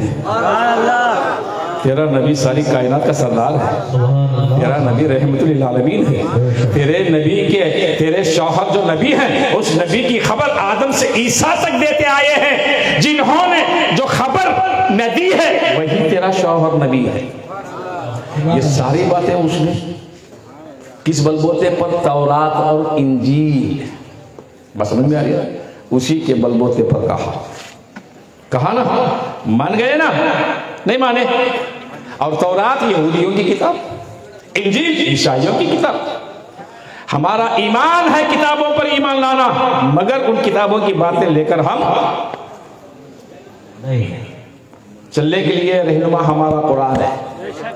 A: तेरा नबी सारी कायनात का सरदार है। तेरा नबी रहमतुल आलमीन है। तेरे नबी के तेरे शौहर जो नबी हैं उस नबी की खबर आदम से ईसा तक देते आए हैं जिन्होंने जो खबर न दी है। वही तेरा शौहर नबी है। ये सारी बातें उसने। किस बलबोते पर? तौरात और इंजील। बस समझ में आ रही है? उसी के बलबोते पर कहा। कहा ना? मान गए ना? नहीं माने। और तौरात यहूदियों की किताब इंजील ईसाइयों की किताब। हमारा ईमान है किताबों पर ईमान लाना मगर उन किताबों की बातें लेकर हम
B: नहीं।
A: चलने के लिए रहनुमा हमारा कुरान है।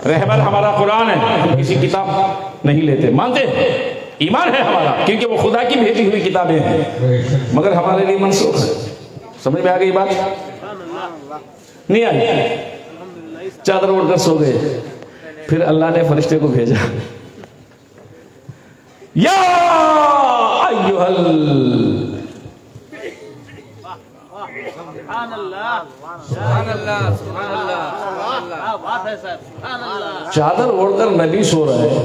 A: रहबर हमारा कुरान है। हम किसी किताब नहीं लेते। मानते। ईमान है हमारा, क्योंकि वो खुदा की भेजी हुई किताबें हैं। मगर हमारे लिए मनसूख है। समझ में आ गई बात? नहीं आई? चादर ओढ़कर सो गए। फिर अल्लाह ने फरिश्ते को भेजा। या अय्युहल
C: सुभान अल्लाह सुभान अल्लाह सुभान अल्लाह क्या बात है सर सुभान अल्लाह
A: चादर ओढ़कर नबी सो रहे हैं।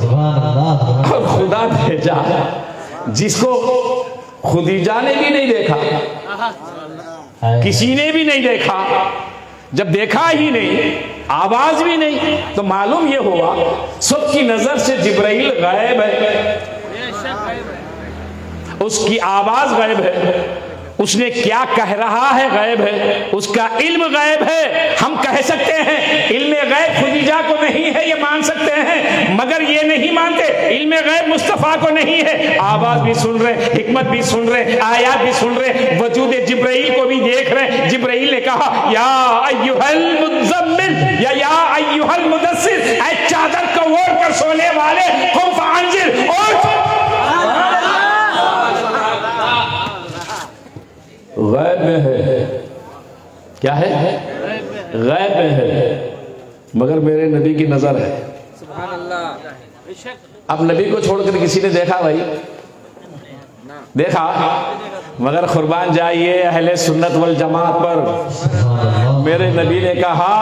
B: सुभान अल्लाह
A: और खुदा भेजा जिसको खुदीजा ने भी नहीं देखा किसी ने भी नहीं देखा। जब देखा ही नहीं आवाज़ भी नहीं तो मालूम ये हुआ सबकी नज़र से जिब्राइल गायब है। उसकी आवाज़ गायब है। उसने क्या कह रहा है गायब है? उसका इल्म गायब है। हम कह सकते हैं, इल्म गैब खुदीजा को नहीं है, ये मान सकते हैं। मगर ये नहीं मानते, इल्म गैब मुस्तफ़ा को नहीं है। आवाज़ भी सुन रहे, हिकमत भी सुन रहे, आयात भी सुन रहे, वजूद जिब्राइल को भी देख रहे। जिब्राइल ने कहा, या अय्युहल मुज़म्मिल, या या अय्युहल मुदस्सिर, ऐ चादर को ओढ़ कर सोने वाले, कुम फांजिर और गैब में है। क्या है? गैब में है। मगर मेरे नबी की नज़र है। अब नबी को छोड़कर किसी ने देखा भाई? देखा? मगर कुर्बान जाइए अहले सुन्नत वल जमात पर। मेरे नबी ने कहा,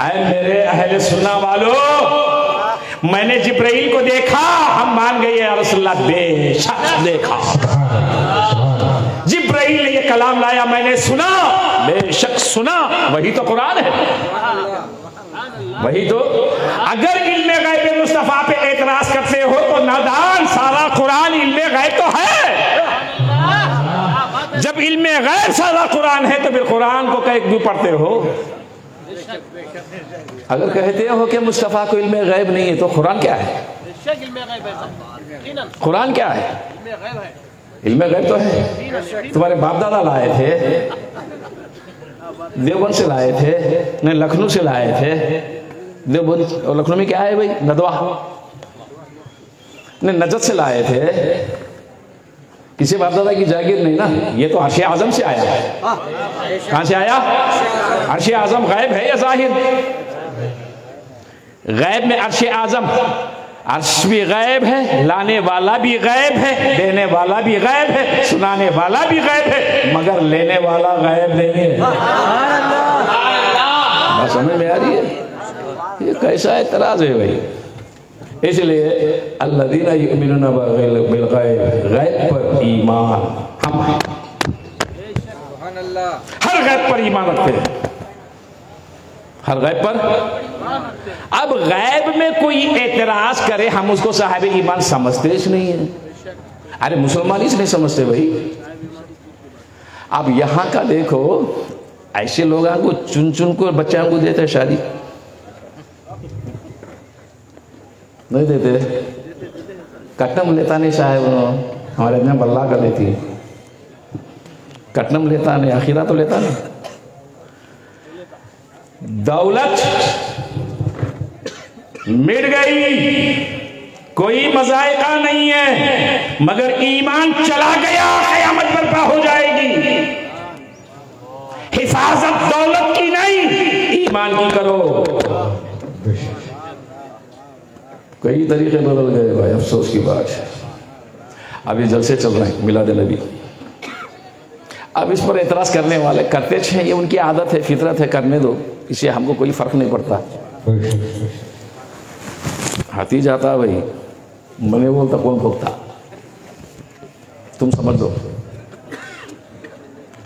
A: ऐ मेरे अहले सुन्ना वालों, मैंने जिब्राइल को देखा, हम मान गए या रसूलुल्लाह, बेशक देखा। जिब्राइल ने ये कलाम लाया, मैंने सुना। बेशक सुना, वही तो कुरान है। वही तो। अगर इल्म गैब मुस्तफ़ा पे एतराज़ करते हो तो नादान, सारा कुरान इल्म गैब तो है। जब इल्म गैब, सारा कुरान है तो फिर कुरान को कह क्यों पढ़ते हो? अगर कहते हो कि मुस्तफ़ा को इल्म गैब नहीं है तो कुरान क्या है? कुरान क्या है? इल्म गैब तो है। तुम्हारे बाप दादा लाए थे। देवबंद से लाए थे। नहीं, लखनऊ से लाए थे। देवबंद लखनऊ में क्या है भाई? नदवा। नहीं, नजत से लाए थे। किसी बाप दादा की जागीर नहीं ना। ये तो अर्श आज़म से आया। है कहाँ से आया? अर्श आज़म, गायब है या ज़ाहिर? गायब में अर्श आज़म। अर्श भी गैब है लाने वाला भी गायब है देने वाला भी गायब है सुनाने वाला भी गायब है मगर लेने वाला गायब नहीं है। बात समझ में आ रही है? ये कैसा एतराज़ है भाई? इसलिए अल्लादीना गैब गैब पर ईमान। हम हर गैब पर ईमान रखते हैं। हर गैब पर? अब गैब में कोई एतराज़ करे, हम उसको साहब ईमान समझते ही नहीं है। अरे, मुसलमान ही नहीं समझते भाई अब यहाँ का देखो, ऐसे लोग को चुन चुन को बच्चा को देते शादी। नहीं देते। कट्टम लेता नहीं साहब हमारे में बल्ला कर लेती है। कट्टम लेता नहीं, आखिरा तो लेता नहीं। दौलत मिट गई। कोई मजायका नहीं है, मगर ईमान चला गया, कयामत बर्पा हो जाएगी। हिफाजत दौलत की नहीं, ईमान की करो। कई तरीके बदल गए भाई, अफसोस की बात है। अभी जलसे चल रहे हैं मिलाद नबी। अब इस पर एतराज़ करने वाले, करते छे, ये उनकी आदत है, फितरत है, करने दो। इससे हमको कोई फ़र्क नहीं पड़ता। हाथी जाता भाई। मने बोलता कौन भोगता? तुम समझ दो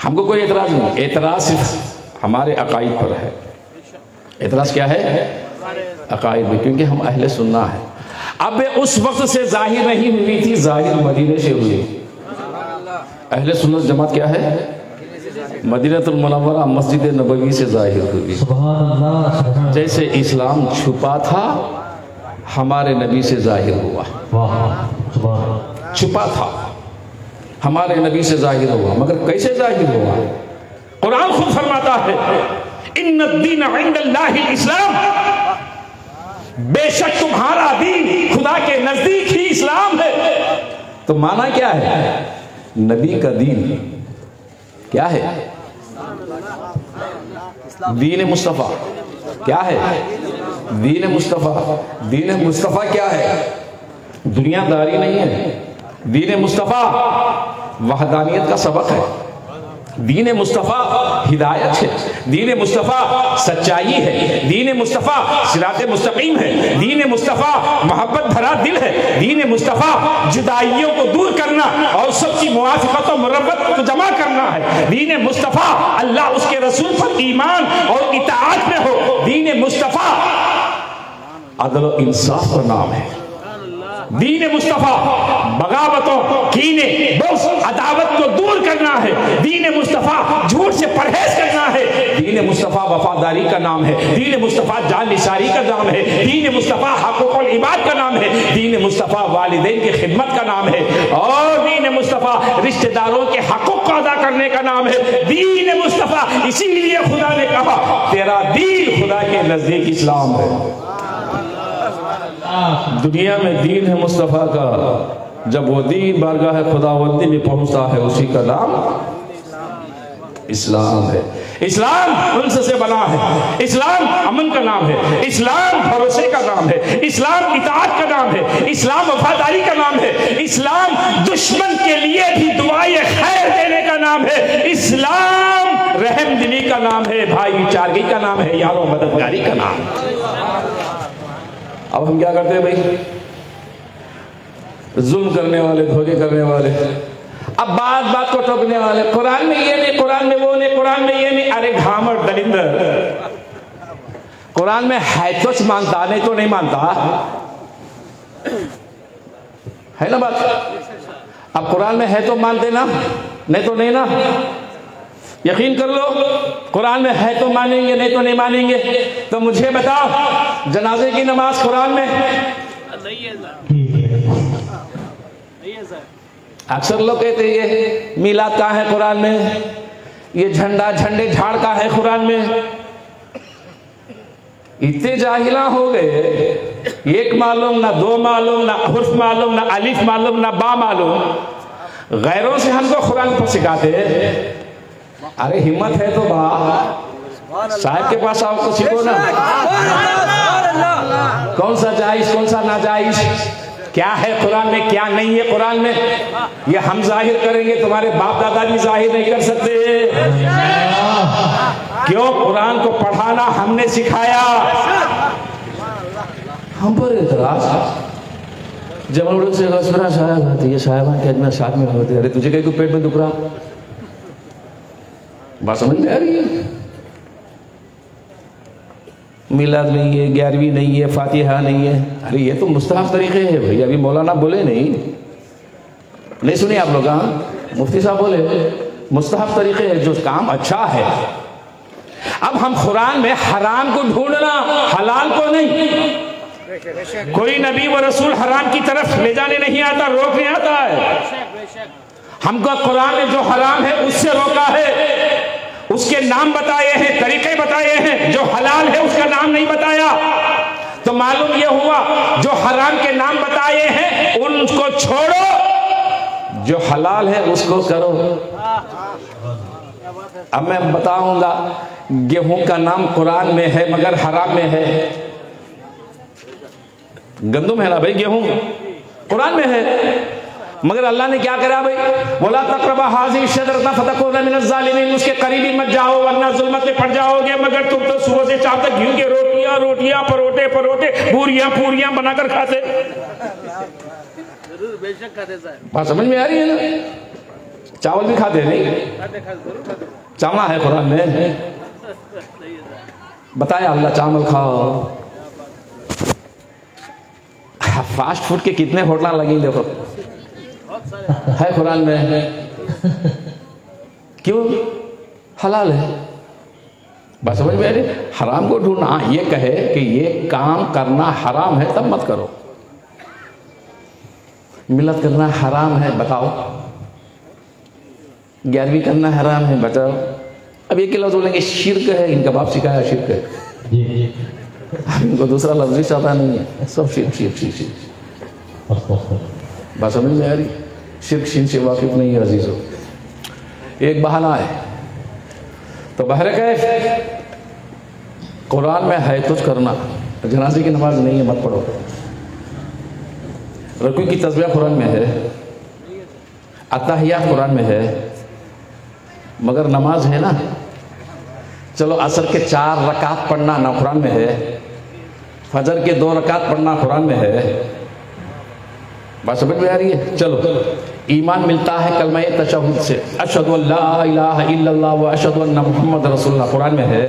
A: हमको कोई एतराज़ नहीं। एतराज़ सिर्फ़ हमारे अकाइद पर है। एतराज़ क्या है? अकाइद में क्योंकि हम अहले सुनना है। अब उस वक्त से ज़ाहिर नहीं हुई थी ज़ाहिर मदीने से हुई। अहले सुन्नत जमात क्या है? मदीनतुल मुनव्वरा मस्जिद नबवी से ज़ाहिर हुई। जैसे इस्लाम छुपा था हमारे नबी से ज़ाहिर हुआ।
B: वाह
A: छुपा था। हमारे नबी से ज़ाहिर हुआ मगर कैसे ज़ाहिर हुआ? कुरान खुद फरमाता है इन दीन इस्लाम। बेशक तुम्हारा दीन खुदा के नज़दीक ही इस्लाम है। तो माना क्या है? नबी का दीन क्या है? दीन मुस्तफ़ा क्या है? दीन मुस्तफ़ा। दीन मुस्तफ़ा क्या है? दुनियादारी नहीं है। दीन मुस्तफ़ा वहदानियत का सबक है। दीन मुस्तफ़ा हिदायत है। दीन मुस्तफ़ा सच्चाई है। दीन मुस्तफ़ा सिरात मुस्तकीम है। दीन मुस्तफ़ा मोहब्बत भरा दिल है। दीन मुस्तफ़ा जुदाइयों को दूर करना और सबकी मुआफ़त और मुरब्बत को जमा करना है। दीन मुस्तफ़ा अल्लाह उसके रसूल पर ईमान और इताअत में हो। दीन मुस्तफ़ा अदल इंसाफ का नाम है दीन मुस्तफ़ा बगावतों कीने बुग़्ज़ अदावत को दूर करना है दीन मुस्तफ़ा झूठ से परहेज करना है दीन मुस्तफ़ा वफादारी का नाम है दीन मुस्तफ़ा जान निसारी का नाम है दीन मुस्तफ़ा हकूक़ुल इबाद का नाम है दीन मुस्तफ़ा वालिदैन की खिदमत का नाम है और दीन मुस्तफ़ा रिश्तेदारों के हकूक़ को अदा करने का नाम है दीन मुस्तफ़ा इसीलिए खुदा ने कहा तेरा दीन खुदा के नज़दीक इस्लाम है दुनिया में दीन है मुस्तफ़ा का। जब वो दीन बारगाह खुदावंदी में पहुँचता है, उसी का नाम इस्लाम है। इस्लाम उनसे से बना है। इस्लाम अमन का नाम है। इस्लाम भरोसे का नाम है। इस्लाम इताअत का नाम है। इस्लाम वफादारी का नाम है। इस्लाम दुश्मन के लिए भी दुआए खैर देने का नाम है। इस्लाम रहम दिली का नाम है। भाईचारगी का नाम है। यारों मददगारी का नाम। अब हम क्या करते हैं भाई? जुल्म करने वाले, धोखे करने वाले। अब बात बात को टोकने वाले। कुरान में ये नहीं, कुरान में वो नहीं, कुरान में ये नहीं। अरे घामर दलिंदर। कुरान में है तो मानता, नहीं तो नहीं मानता। है ना बात? अब कुरान में है तो मानते ना नहीं तो नहीं ना। यकीन कर लो, कुरान में है तो मानेंगे, नहीं तो नहीं मानेंगे। तो मुझे बताओ जनाजे की नमाज़ कुरान में। अक्सर लोग कहते हैं, ये मिलाद का है कुरान में, ये झंडा झंडे झाड़ का है कुरान में। इतने जाहिला हो गए, एक मालूम ना दो मालूम ना हुर्फ मालूम ना अलिफ मालूम ना बा मालूम। गैरों से हमको कुरान पर सिखाते अरे हिम्मत है तो बा। साहब के पास आओ तो सीखो ना। कौन सा जायज़ कौन सा नाजायज? क्या है कुरान में क्या नहीं है कुरान में? ये हम ज़ाहिर करेंगे तुम्हारे बाप दादा भी ज़ाहिर नहीं कर सकते। क्यों? कुरान को पढ़ाना हमने सिखाया। हम पर इतराज। जब हम लोग से गसरा साहब आती है साहब के में साथ में होते अरे तुझे कहीं को पेट में दुख रहा? बात समझ में आ रही है? मिलाद नहीं है, ग्यारहवीं नहीं है, फातिहा नहीं है। अरे, ये तो मुस्तहाफ तरीके है भाई, अभी मौलाना बोले नहीं। नहीं सुनिए आप लोग हाँ? मुफ्ती साहब बोले मुस्तहाफ तरीके है, जो काम अच्छा है। अब हम कुरान में हराम को ढूंढना, हलाल को नहीं। कोई नबी व रसूल हराम की तरफ़ ले जाने नहीं आता रोकने आता है। हमको कुरान ने जो हराम है, उससे रोका है। उसके नाम बताए हैं, तरीके बताए हैं, जो हलाल है उसका नाम नहीं बताया। तो मालूम यह हुआ, जो हराम के नाम बताए हैं, उनको छोड़ो। जो हलाल है उसको करो। अब मैं बताऊँगा, गेहूँ का नाम कुरान में है, मगर हराम में है। गंदुम है ना भाई, गेहूँ कुरान में है। मगर अल्लाह ने क्या करा भाई? बोला तकरबा हाजिर शदरता उसके करीबी मत जाओ वरना जुल्मत में पड़ जाओगे। मगर तुम तो सुबह से शाम तक घी के रोटियाँ रोटियाँ परोटे परोटे पूरियाँ पूरियाँ बनाकर खाते।
C: ज़रूर बेशक खाते सर
A: बात समझ में आ रही है ना? चावल भी खाते नहीं? चावला है कुरान में।
C: है
A: बताया अल्लाह चावल खाओ। फास्ट फ़ूड के कितने होटल लगी देखो। है कुरान में। क्यों? हलाल है। बस समझ में आ रही? हराम को ढूंढना हाँ, ये कहे कि ये काम करना हराम है तब मत करो। मिलत करना हराम है बताओ। ग्यारहवीं करना हराम है बताओ। अब एक लफ्ज बोलेंगे शिरक है इनका बाप सिखाया शिरक है।
B: जी जी।
A: अब इनको दूसरा लफ्ज ही आता नहीं है। सब शिरक शिरक शिरक शिरक।
B: अस्तगफुर। [LAUGHS]
A: बात समझ में आ रही? शिरक, शिन से वाकिफ नहीं है अजीजों एक बहाना है। तो बहर कैफ। कुरान में है तुझ करना। जनाजे की नमाज़ नहीं है, मत पढ़ो। रकू की तस्वीर कुरान में है अतहिया कुरान में है, मगर नमाज़ है ना, चलो असर के चार रकात पढ़ना ना कुरान में है, फजर के दो रकात पढ़ना कुरान में है बात समझ में आ रही है? चलो। ईमान मिलता है कलमा तशहुद से। अशहदु अन्ना मुहम्मद रसूलुल्लाह। कुरान में है।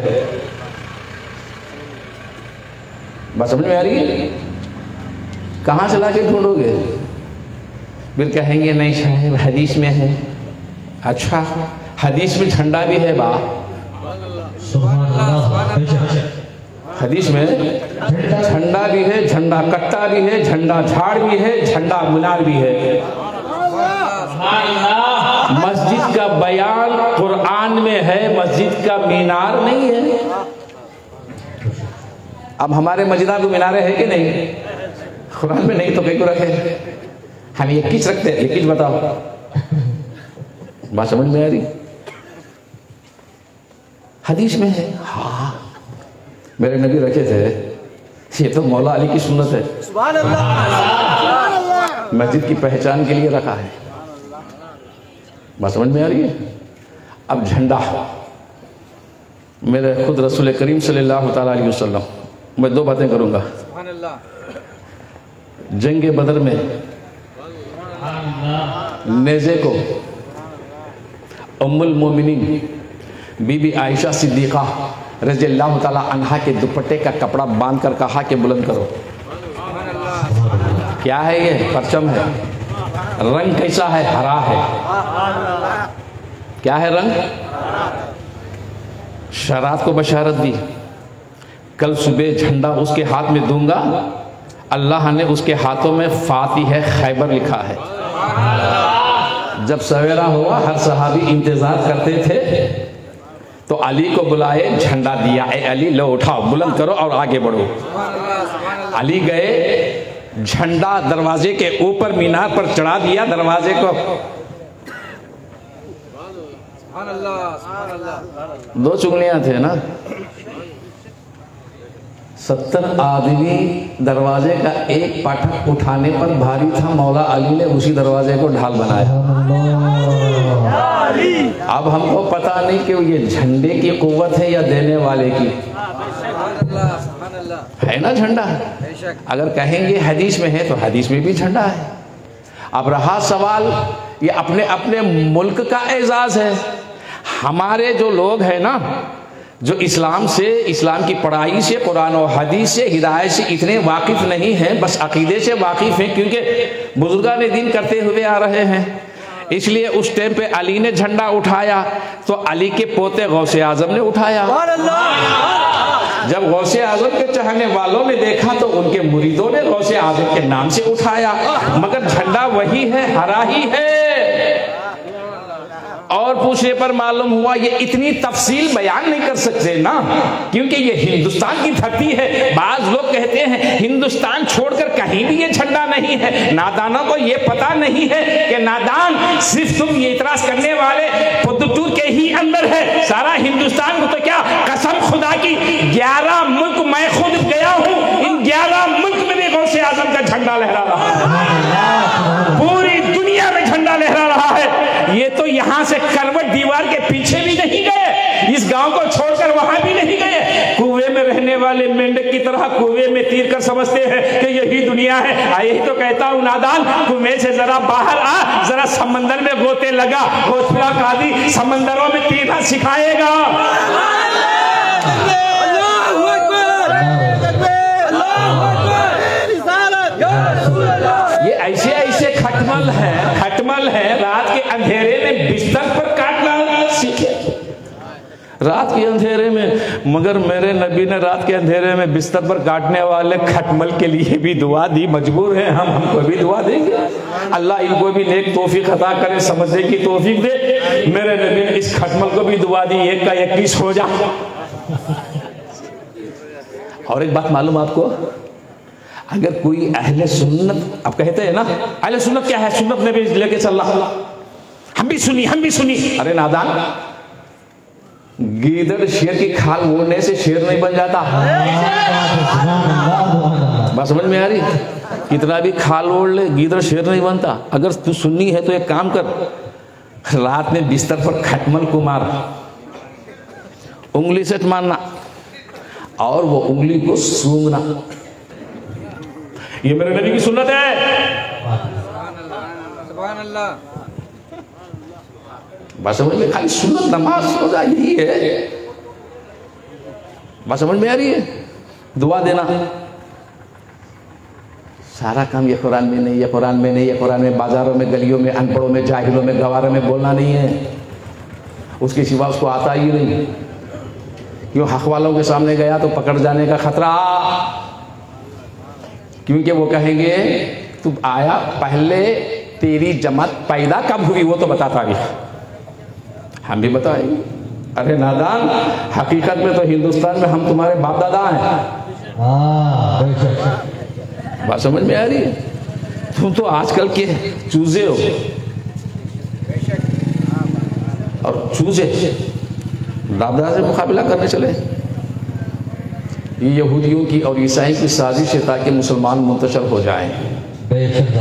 A: बात समझ में आ रही है? कहाँ से लाके ढूंढोगे? फिर कहेंगे, नहीं साहब हदीस में है। अच्छा हदीस में झंडा भी है बा हदीस में झंडा भी है, झंडा कट्टा भी है, झंडा झाड़ भी है, झंडा मीनार भी है। मस्जिद का बयान कुरान में है, मस्जिद का मीनार नहीं है। अब हमारे मस्जिदा को मीनारे है कि नहीं? कुरान में नहीं तो कहीं को रखे? हम ये किस रखते हैं? ये किस बताओ? बात समझ में आ रही? हदीस में है। हाँ। मेरे नबी रखे थे। ये तो मौला अली की सुन्नत है। मस्जिद की पहचान के लिए रखा है। बात समझ में आ रही है? अब झंडा। मेरे खुद रसूल करीम सल्लल्लाहु अलैहि वसल्लम मैं दो बातें करूँगा। जंग बदर में नेजे को उम्मुल मोमिनीन बीबी आयशा सिद्दीक़ा रज़ी अल्लाह ताला के दुपट्टे का कपड़ा बाँध कर कहा कि बुलंद करो। क्या है ये? परचम है। रंग कैसा है? हरा है। क्या है रंग? शरात को बशारत दी। कल सुबह झंडा उसके हाथ में दूँगा। अल्लाह ने उसके हाथों में फाती है खैबर लिखा है। जब सवेरा हुआ, हर सहाबी इंतज़ार करते थे। तो अली को बुलाए झंडा दिया। ए अली लो उठाओ बुलंद करो और आगे बढ़ो। अली गए झंडा दरवाजे के ऊपर मीनार पर चढ़ा दिया दरवाजे को। दो चुगलियाँ थे ना? सत्तर आदमी दरवाजे का एक पाठक उठाने पर भारी था, मौला अली ने उसी दरवाजे को ढाल बनाया। अब हमको पता नहीं कि ये झंडे की कुव्वत है या देने वाले की। है ना झंडा? अगर कहेंगे हदीस में है तो हदीस में भी झंडा है। अब रहा सवाल, ये अपने अपने मुल्क का एजाज है। हमारे जो लोग हैं ना जो इस्लाम से इस्लाम की पढ़ाई से कुरान और हदीस से हिदायत से इतने वाकिफ नहीं हैं बस अकीदे से वाकिफ हैं क्योंकि बुजुर्गा ने दिन करते हुए आ रहे हैं। इसलिए उस टाइम पे अली ने झंडा उठाया तो अली के पोते गौसे आज़म ने उठाया। जब गौसे आज़म के चाहने वालों ने देखा तो उनके मुरीदों ने गौसे आज़म के नाम से उठाया। मगर झंडा वही है हरा ही है। और पूछने पर मालूम हुआ, ये इतनी तफसील बयान नहीं कर सकते ना, क्योंकि ये हिंदुस्तान की धरती है। बाज लोग कहते हैं, हिंदुस्तान छोड़कर कहीं भी ये झंडा नहीं है। नादानों को ये पता नहीं है कि नादान सिर्फ़ तुम ये इतराज करने वाले पुदुटूर के ही अंदर है। सारा हिंदुस्तान को तो क्या कसम खुदा की, ग्यारह मुल्क मैं खुद गया हूँ इन ग्यारह मुल्क में भी गौसे आज़म का झंडा लहरा रहा है पूरी दुनिया में झंडा लहरा रहा है ये तो यहाँ से करवट दीवार के पीछे भी नहीं गए। इस गाँव को छोड़कर वहाँ भी नहीं गए। कुएँ में रहने वाले मेंढक की तरह कुएँ में तीर कर समझते हैं कि यही दुनिया है। यही तो कहता हूँ, नादान, कुएँ से जरा बाहर आ, जरा समंदर में गोते लगा। घोसला कादी समंदरों में तीरना सिखाएगा। ऐसे ऐसे खटमल है। खटमल है, रात के अंधेरे में बिस्तर पर काटना सीखे। रात के अंधेरे में, मगर मेरे नबी ने रात के अंधेरे में बिस्तर पर काटने वाले खटमल के लिए भी दुआ दी। मजबूर हैं, हम हमको भी दुआ देंगे। अल्लाह इनको भी नेक तोफीक अता करे, समझने की तोफीक दे। मेरे नबी ने इस खटमल को भी दुआ दी, एक का इक्कीस हो जा। और एक बात मालूम आपको? अगर कोई अहले सुन्नत अब कहते हैं ना, अहले सुन्नत क्या है? सुन्नत में भी लेके चल रहा हम भी सुनी, हम भी सुनी। अरे नादान, गीदड़ शेर की खाल मोड़ने से शेर नहीं बन जाता। बात समझ में आ रही? कितना भी खाल ओढ़ ले, गीदड़ शेर नहीं बनता। अगर तू सुन्नी है तो एक काम कर, रात में बिस्तर पर खटमल को मार, उंगली से मारना, और वो उंगली को सूंघना। ये मेरे नबी की सुन्नत है।
C: सुभान अल्लाह
A: बात समझ में खाली सुन्नत नमाज़ रोजा यही है। बात समझ में आ रही है? दुआ देना। सारा काम ये कुरान में नहीं ये कुरान में नहीं ये कुरान में बाजारों में गलियों में अनपढ़ों में जाहिलों में गवारों में बोलना नहीं है। उसके सिवा उसको आता ही नहीं। क्यों हक वालों के सामने गया तो पकड़ जाने का खतरा? क्योंकि वो कहेंगे तू आया पहले तेरी जमात पैदा कब हुई? वो तो बताता भी हम भी बताएँगे। अरे नादान हकीकत में तो हिंदुस्तान में हम तुम्हारे बाप दादा हैं
B: हाँ
A: बात समझ में आ रही है? तुम तो आजकल के चूजे हो। और चूजे दादा से मुकाबला करने चले। ये यहूदियों की और ईसाई की साजिश है ताकि मुसलमान मुंतशर हो जाएँ।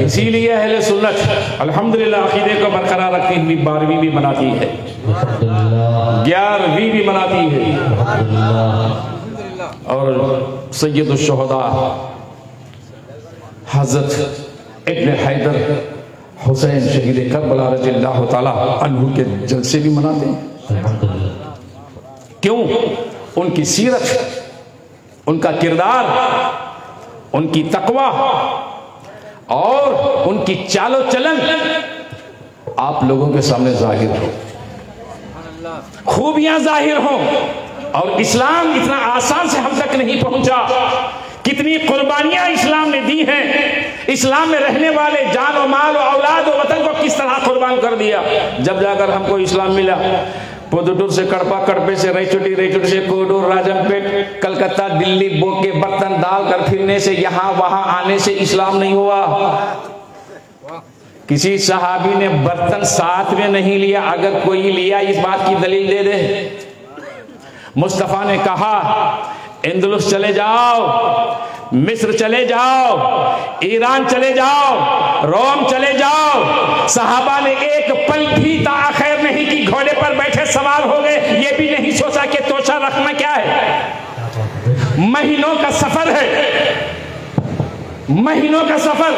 A: इसीलिए अहले सुन्नत अल्हम्दुलिल्लाह अकीदे को बरकरार रखती हुई बारहवीं भी मनाती है। ग्यारहवीं भी मनाती है। और सैयदुलशहदा हज़रत इब्न हैदर हुसैन शहीद करबला रज़ियल्लाहु ताला अन्हु के जलसे भी मनाते हैं। क्यों? उनकी सीरत उनका किरदार, उनकी तकवा और उनकी चालो चलन आप लोगों के सामने ज़ाहिर हो। खूबियाँ ज़ाहिर हो और इस्लाम इतना आसान से हम तक नहीं पहुँचा। कितनी कुर्बानियाँ इस्लाम ने दी हैं। इस्लाम में रहने वाले जान और माल और औलाद और वतन को किस तरह कुर्बान कर दिया? जब जाकर हमको इस्लाम मिला पुदुटुर से कड़पा कड़पे से रेचुटी रेचुटी से कोडूर राजमपेट कलकत्ता, दिल्ली, बोके, बर्तन डाल कर फिरने से यहाँ, वहाँ आने से इस्लाम नहीं हुआ। किसी सहाबी ने बर्तन साथ में नहीं लिया, अगर कोई लिया, इस बात की दलील दे दे। मुस्तफ़ा ने कहा इंदुलुस चले जाओ, मिस्र चले जाओ, ईरान चले जाओ, रोम चले जाओ। साहबा ने एक पल भी ताखैर नहीं की, घोड़े पर बैठे सवार हो गए। ये भी नहीं सोचा कि तोशा रखना क्या है। महीनों का सफ़र है। महीनों का सफ़र।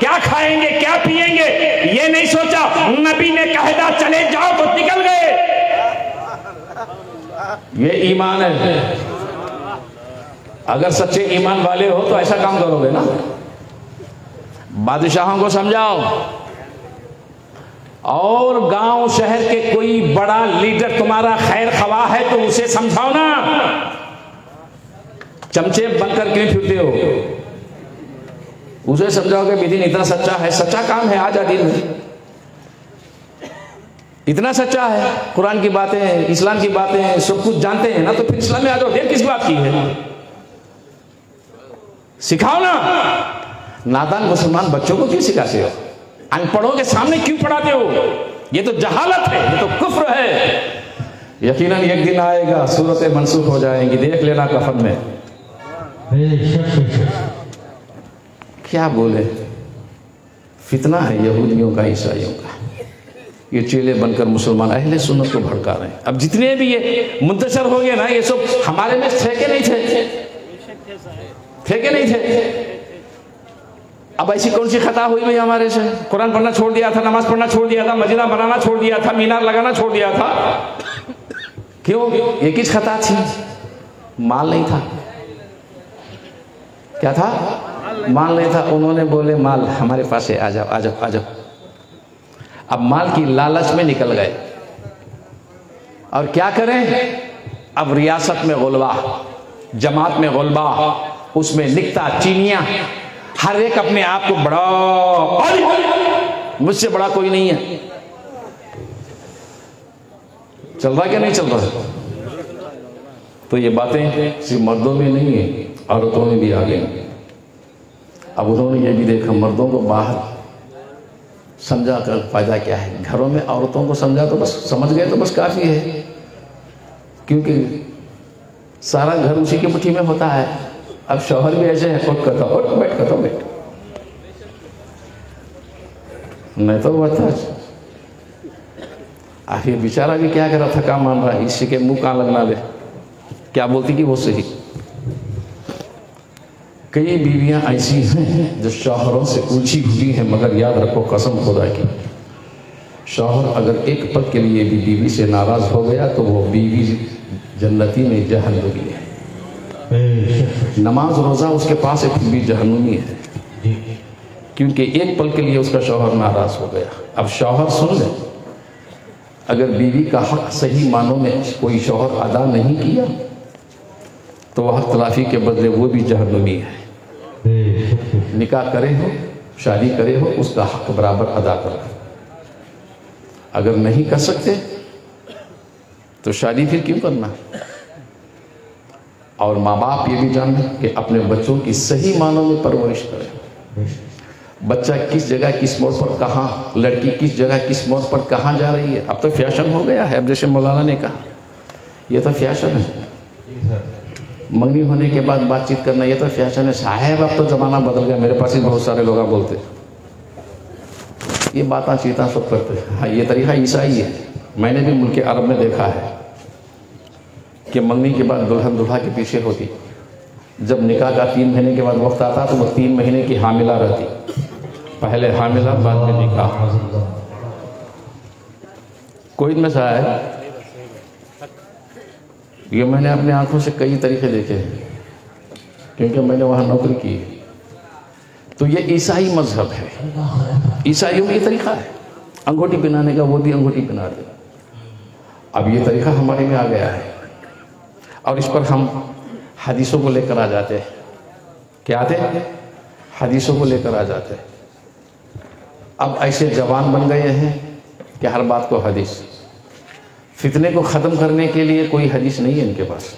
A: क्या खाएँगे, क्या पिएँगे ये नहीं सोचा। नबी ने कहदा, चले जाओ तो निकल गए। ये ईमान है। अगर सच्चे ईमान वाले हो तो ऐसा काम करोगे ना? बादशाहों को समझाओ। और गाँव शहर के कोई बड़ा लीडर तुम्हारा खैर खवा है तो उसे समझाओ ना। चमचे बनकर क्यों फिरते हो? उसे समझाओ कि विधिन इतना सच्चा है। सच्चा काम है आज़ादी में। इतना सच्चा है। कुरान की बातें, इस्लाम की बातें, सब कुछ जानते हैं ना तो फिर इस्लाम में आ जाओ देर किस बात की है? सिखाओ ना। नादान मुसलमान बच्चों को क्यों सिखाते हो? अनपढ़ों के सामने क्यों पढ़ाते हो? ये तो जहालत है, ये तो कुफ्र है। यकीनन एक दिन आएगा, सूरतें मनसूख हो जाएँगी, देख लेना कफन में। क्या बोले? फितना है यहूदियों का, ईसाइयों का। ये चेले बनकर मुसलमान अहले सुन्नत को भड़का रहे हैं। अब जितने भी ये मुंतशर हो गए ना, ये सब हमारे में थे के नहीं थे? थे के नहीं थे? अब ऐसी कौन सी खता हुई भाई हमारे से? कुरान पढ़ना छोड़ दिया था, नमाज़ पढ़ना छोड़ दिया था मजीदा बनाना छोड़ दिया था, मीनार लगाना छोड़ दिया था। क्यों? एक ही खता थी? माल नहीं था। क्या था? माल नहीं था। उन्होंने बोले, माल हमारे पास है, आ जाओ आ जाओ आ जाओ। अब माल की लालच में निकल गए। और क्या करें? अब रियासत में गोलबा, जमात में गोलबा उसमें निकता चीनिया। हर एक अपने आप को बड़ा मुझसे बड़ा कोई नहीं है। चल रहा क्या? नहीं चल रहा तो ये बातें सिर्फ़ मर्दों में नहीं है, औरतों में भी आ गई। अब उन्होंने ये भी देखा, मर्दों को बाहर समझा कर फ़ायदा क्या है? घरों में औरतों को समझा तो बस, समझ गए तो बस काफ़ी है। क्योंकि सारा घर उसी की मुट्ठी में होता है। अब शौहर भी ऐसे हैं उठ करता उठ, बैठ करता बैठ। मैं तो था आखिर बेचारा भी क्या करा थका मान रहा है? इसी के मुँह कहाँ लगना दे क्या बोलती कि वो सही? कई बीवियाँ ऐसी हैं जो शोहरों से ऊँची हुई हैं, मगर याद रखो, कसम खुदा की। शोहर अगर एक पल के लिए भी बीवी से नाराज़ हो गया तो वो बीवी जन्नती में जहन्नुमी है
B: बेशक
A: नमाज़ रोज़ा उसके पास एक भी जहन्नुमी है। क्योंकि एक पल के लिए उसका शौहर नाराज़ हो गया। अब शौहर सुन ले। अगर बीवी का हक सही मानों में कोई शौहर अदा नहीं किया तो वह तलाफी के बदले वो भी जहन्नुमी है। निकाह करे हो शादी करे हो उसका हक बराबर अदा करो अगर नहीं कर सकते तो शादी फिर क्यों करना? और माँ बाप ये भी जाने कि अपने बच्चों की सही मानों में परवरिश करें। बच्चा किस जगह, किस मोड़ पर कहाँ, लड़की किस जगह, किस मोड़ पर कहाँ जा रही है? अब तो फ़ैशन हो गया है, अब जैसे मौलाना ने कहा। ये तो फ़ैशन है। मंगनी होने के बाद बातचीत करना यह तो फ़ैशन है। साहेब, अब तो ज़माना बदल गया, मेरे पास ही बहुत सारे लोग बोलते ये बातें चीता सब करते हाँ। ये तरीका ईसाई है। मैंने भी मुल्क अरब में देखा है। कि मंगनी के बाद दुल्हन दुल्हा के पीछे होती। जब निकाह का तीन महीने के बाद वक्त आता तो वो तीन महीने की हामिला रहती। पहले हामिला, बाद में निकाह। कोई में से आया ये मैंने अपने आँखों से कई तरीके देखे हैं, क्योंकि मैंने वहाँ नौकरी की तो ये ईसाई मज़हब है। ईसाइयों का ये तरीका है। अंगूठी पहनाने का वो भी अंगूठी पहना दे। अब ये तरीका हमारे में आ गया है। और इस पर हम हदीसों को लेकर आ जाते हैं। क्या आते हदीसों को लेकर आ जाते हैं। अब ऐसे जवान बन गए हैं कि हर बात को हदीस। फितने को ख़त्म करने के लिए कोई हदीस नहीं है इनके पास।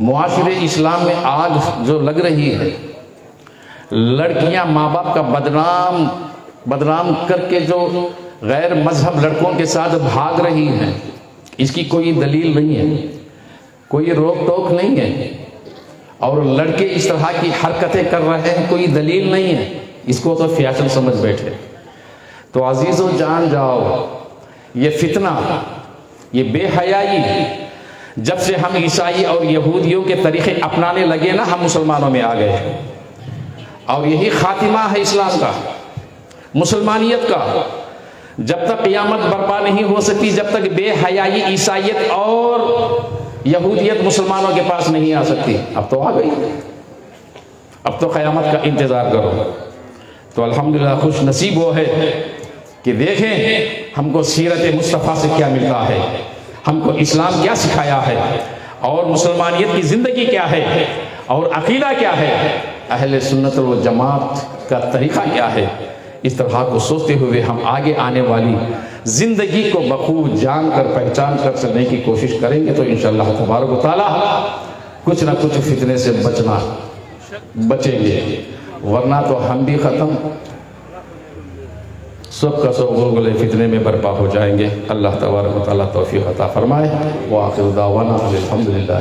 A: मुआशरे इस्लाम में आग जो लग रही है, लड़कियाँ माँ बाप का बदनाम बदनाम करके जो गैर मज़हब लड़कों के साथ भाग रही हैं, इसकी कोई दलील नहीं है। कोई रोक टोक नहीं है। और लड़के इस तरह की हरकतें कर रहे हैं, कोई दलील नहीं है। इसको तो फ़ैशन समझ बैठे। तो अजीज़ों जान जाओ, ये फितना, ये बेहयाई, जब से हम ईसाई और यहूदियों के तरीके अपनाने लगे ना, हम मुसलमानों में आ गए और यही खातिमा है इस्लाम का, मुसलमानियत का। जब तक क़ियामत बर्पा नहीं हो सकती जब तक बेहयाई ईसाइयत और यहूदियत मुसलमानों के पास नहीं आ सकती। अब तो आ गई। अब तो क़यामत का इंतज़ार करो। तो अल्हम्दुलिल्लाह खुश नसीब वो है कि देखें, हमको सीरत मुस्तफ़ा से क्या मिलता है? हमको इस्लाम क्या सिखाया है? और मुसलमानियत की ज़िंदगी क्या है? और अकीदा क्या है? अहल सुन्नत जमात का तरीक़ा क्या है? इस तरह को सोचते हुए हम आगे आने वाली ज़िंदगी को बखूब जान कर पहचान कर चलने की कोशिश करेंगे तो इन तबारक कुछ ना कुछ फितने से बचना, बचेंगे। वरना तो हम भी ख़त्म। सब का सब गुलगुले फितने में बर्पा हो जाएँगे। अल्लाह तबारक ताला अता फरमाए। व आखिर दावाना अलहमदिल्ला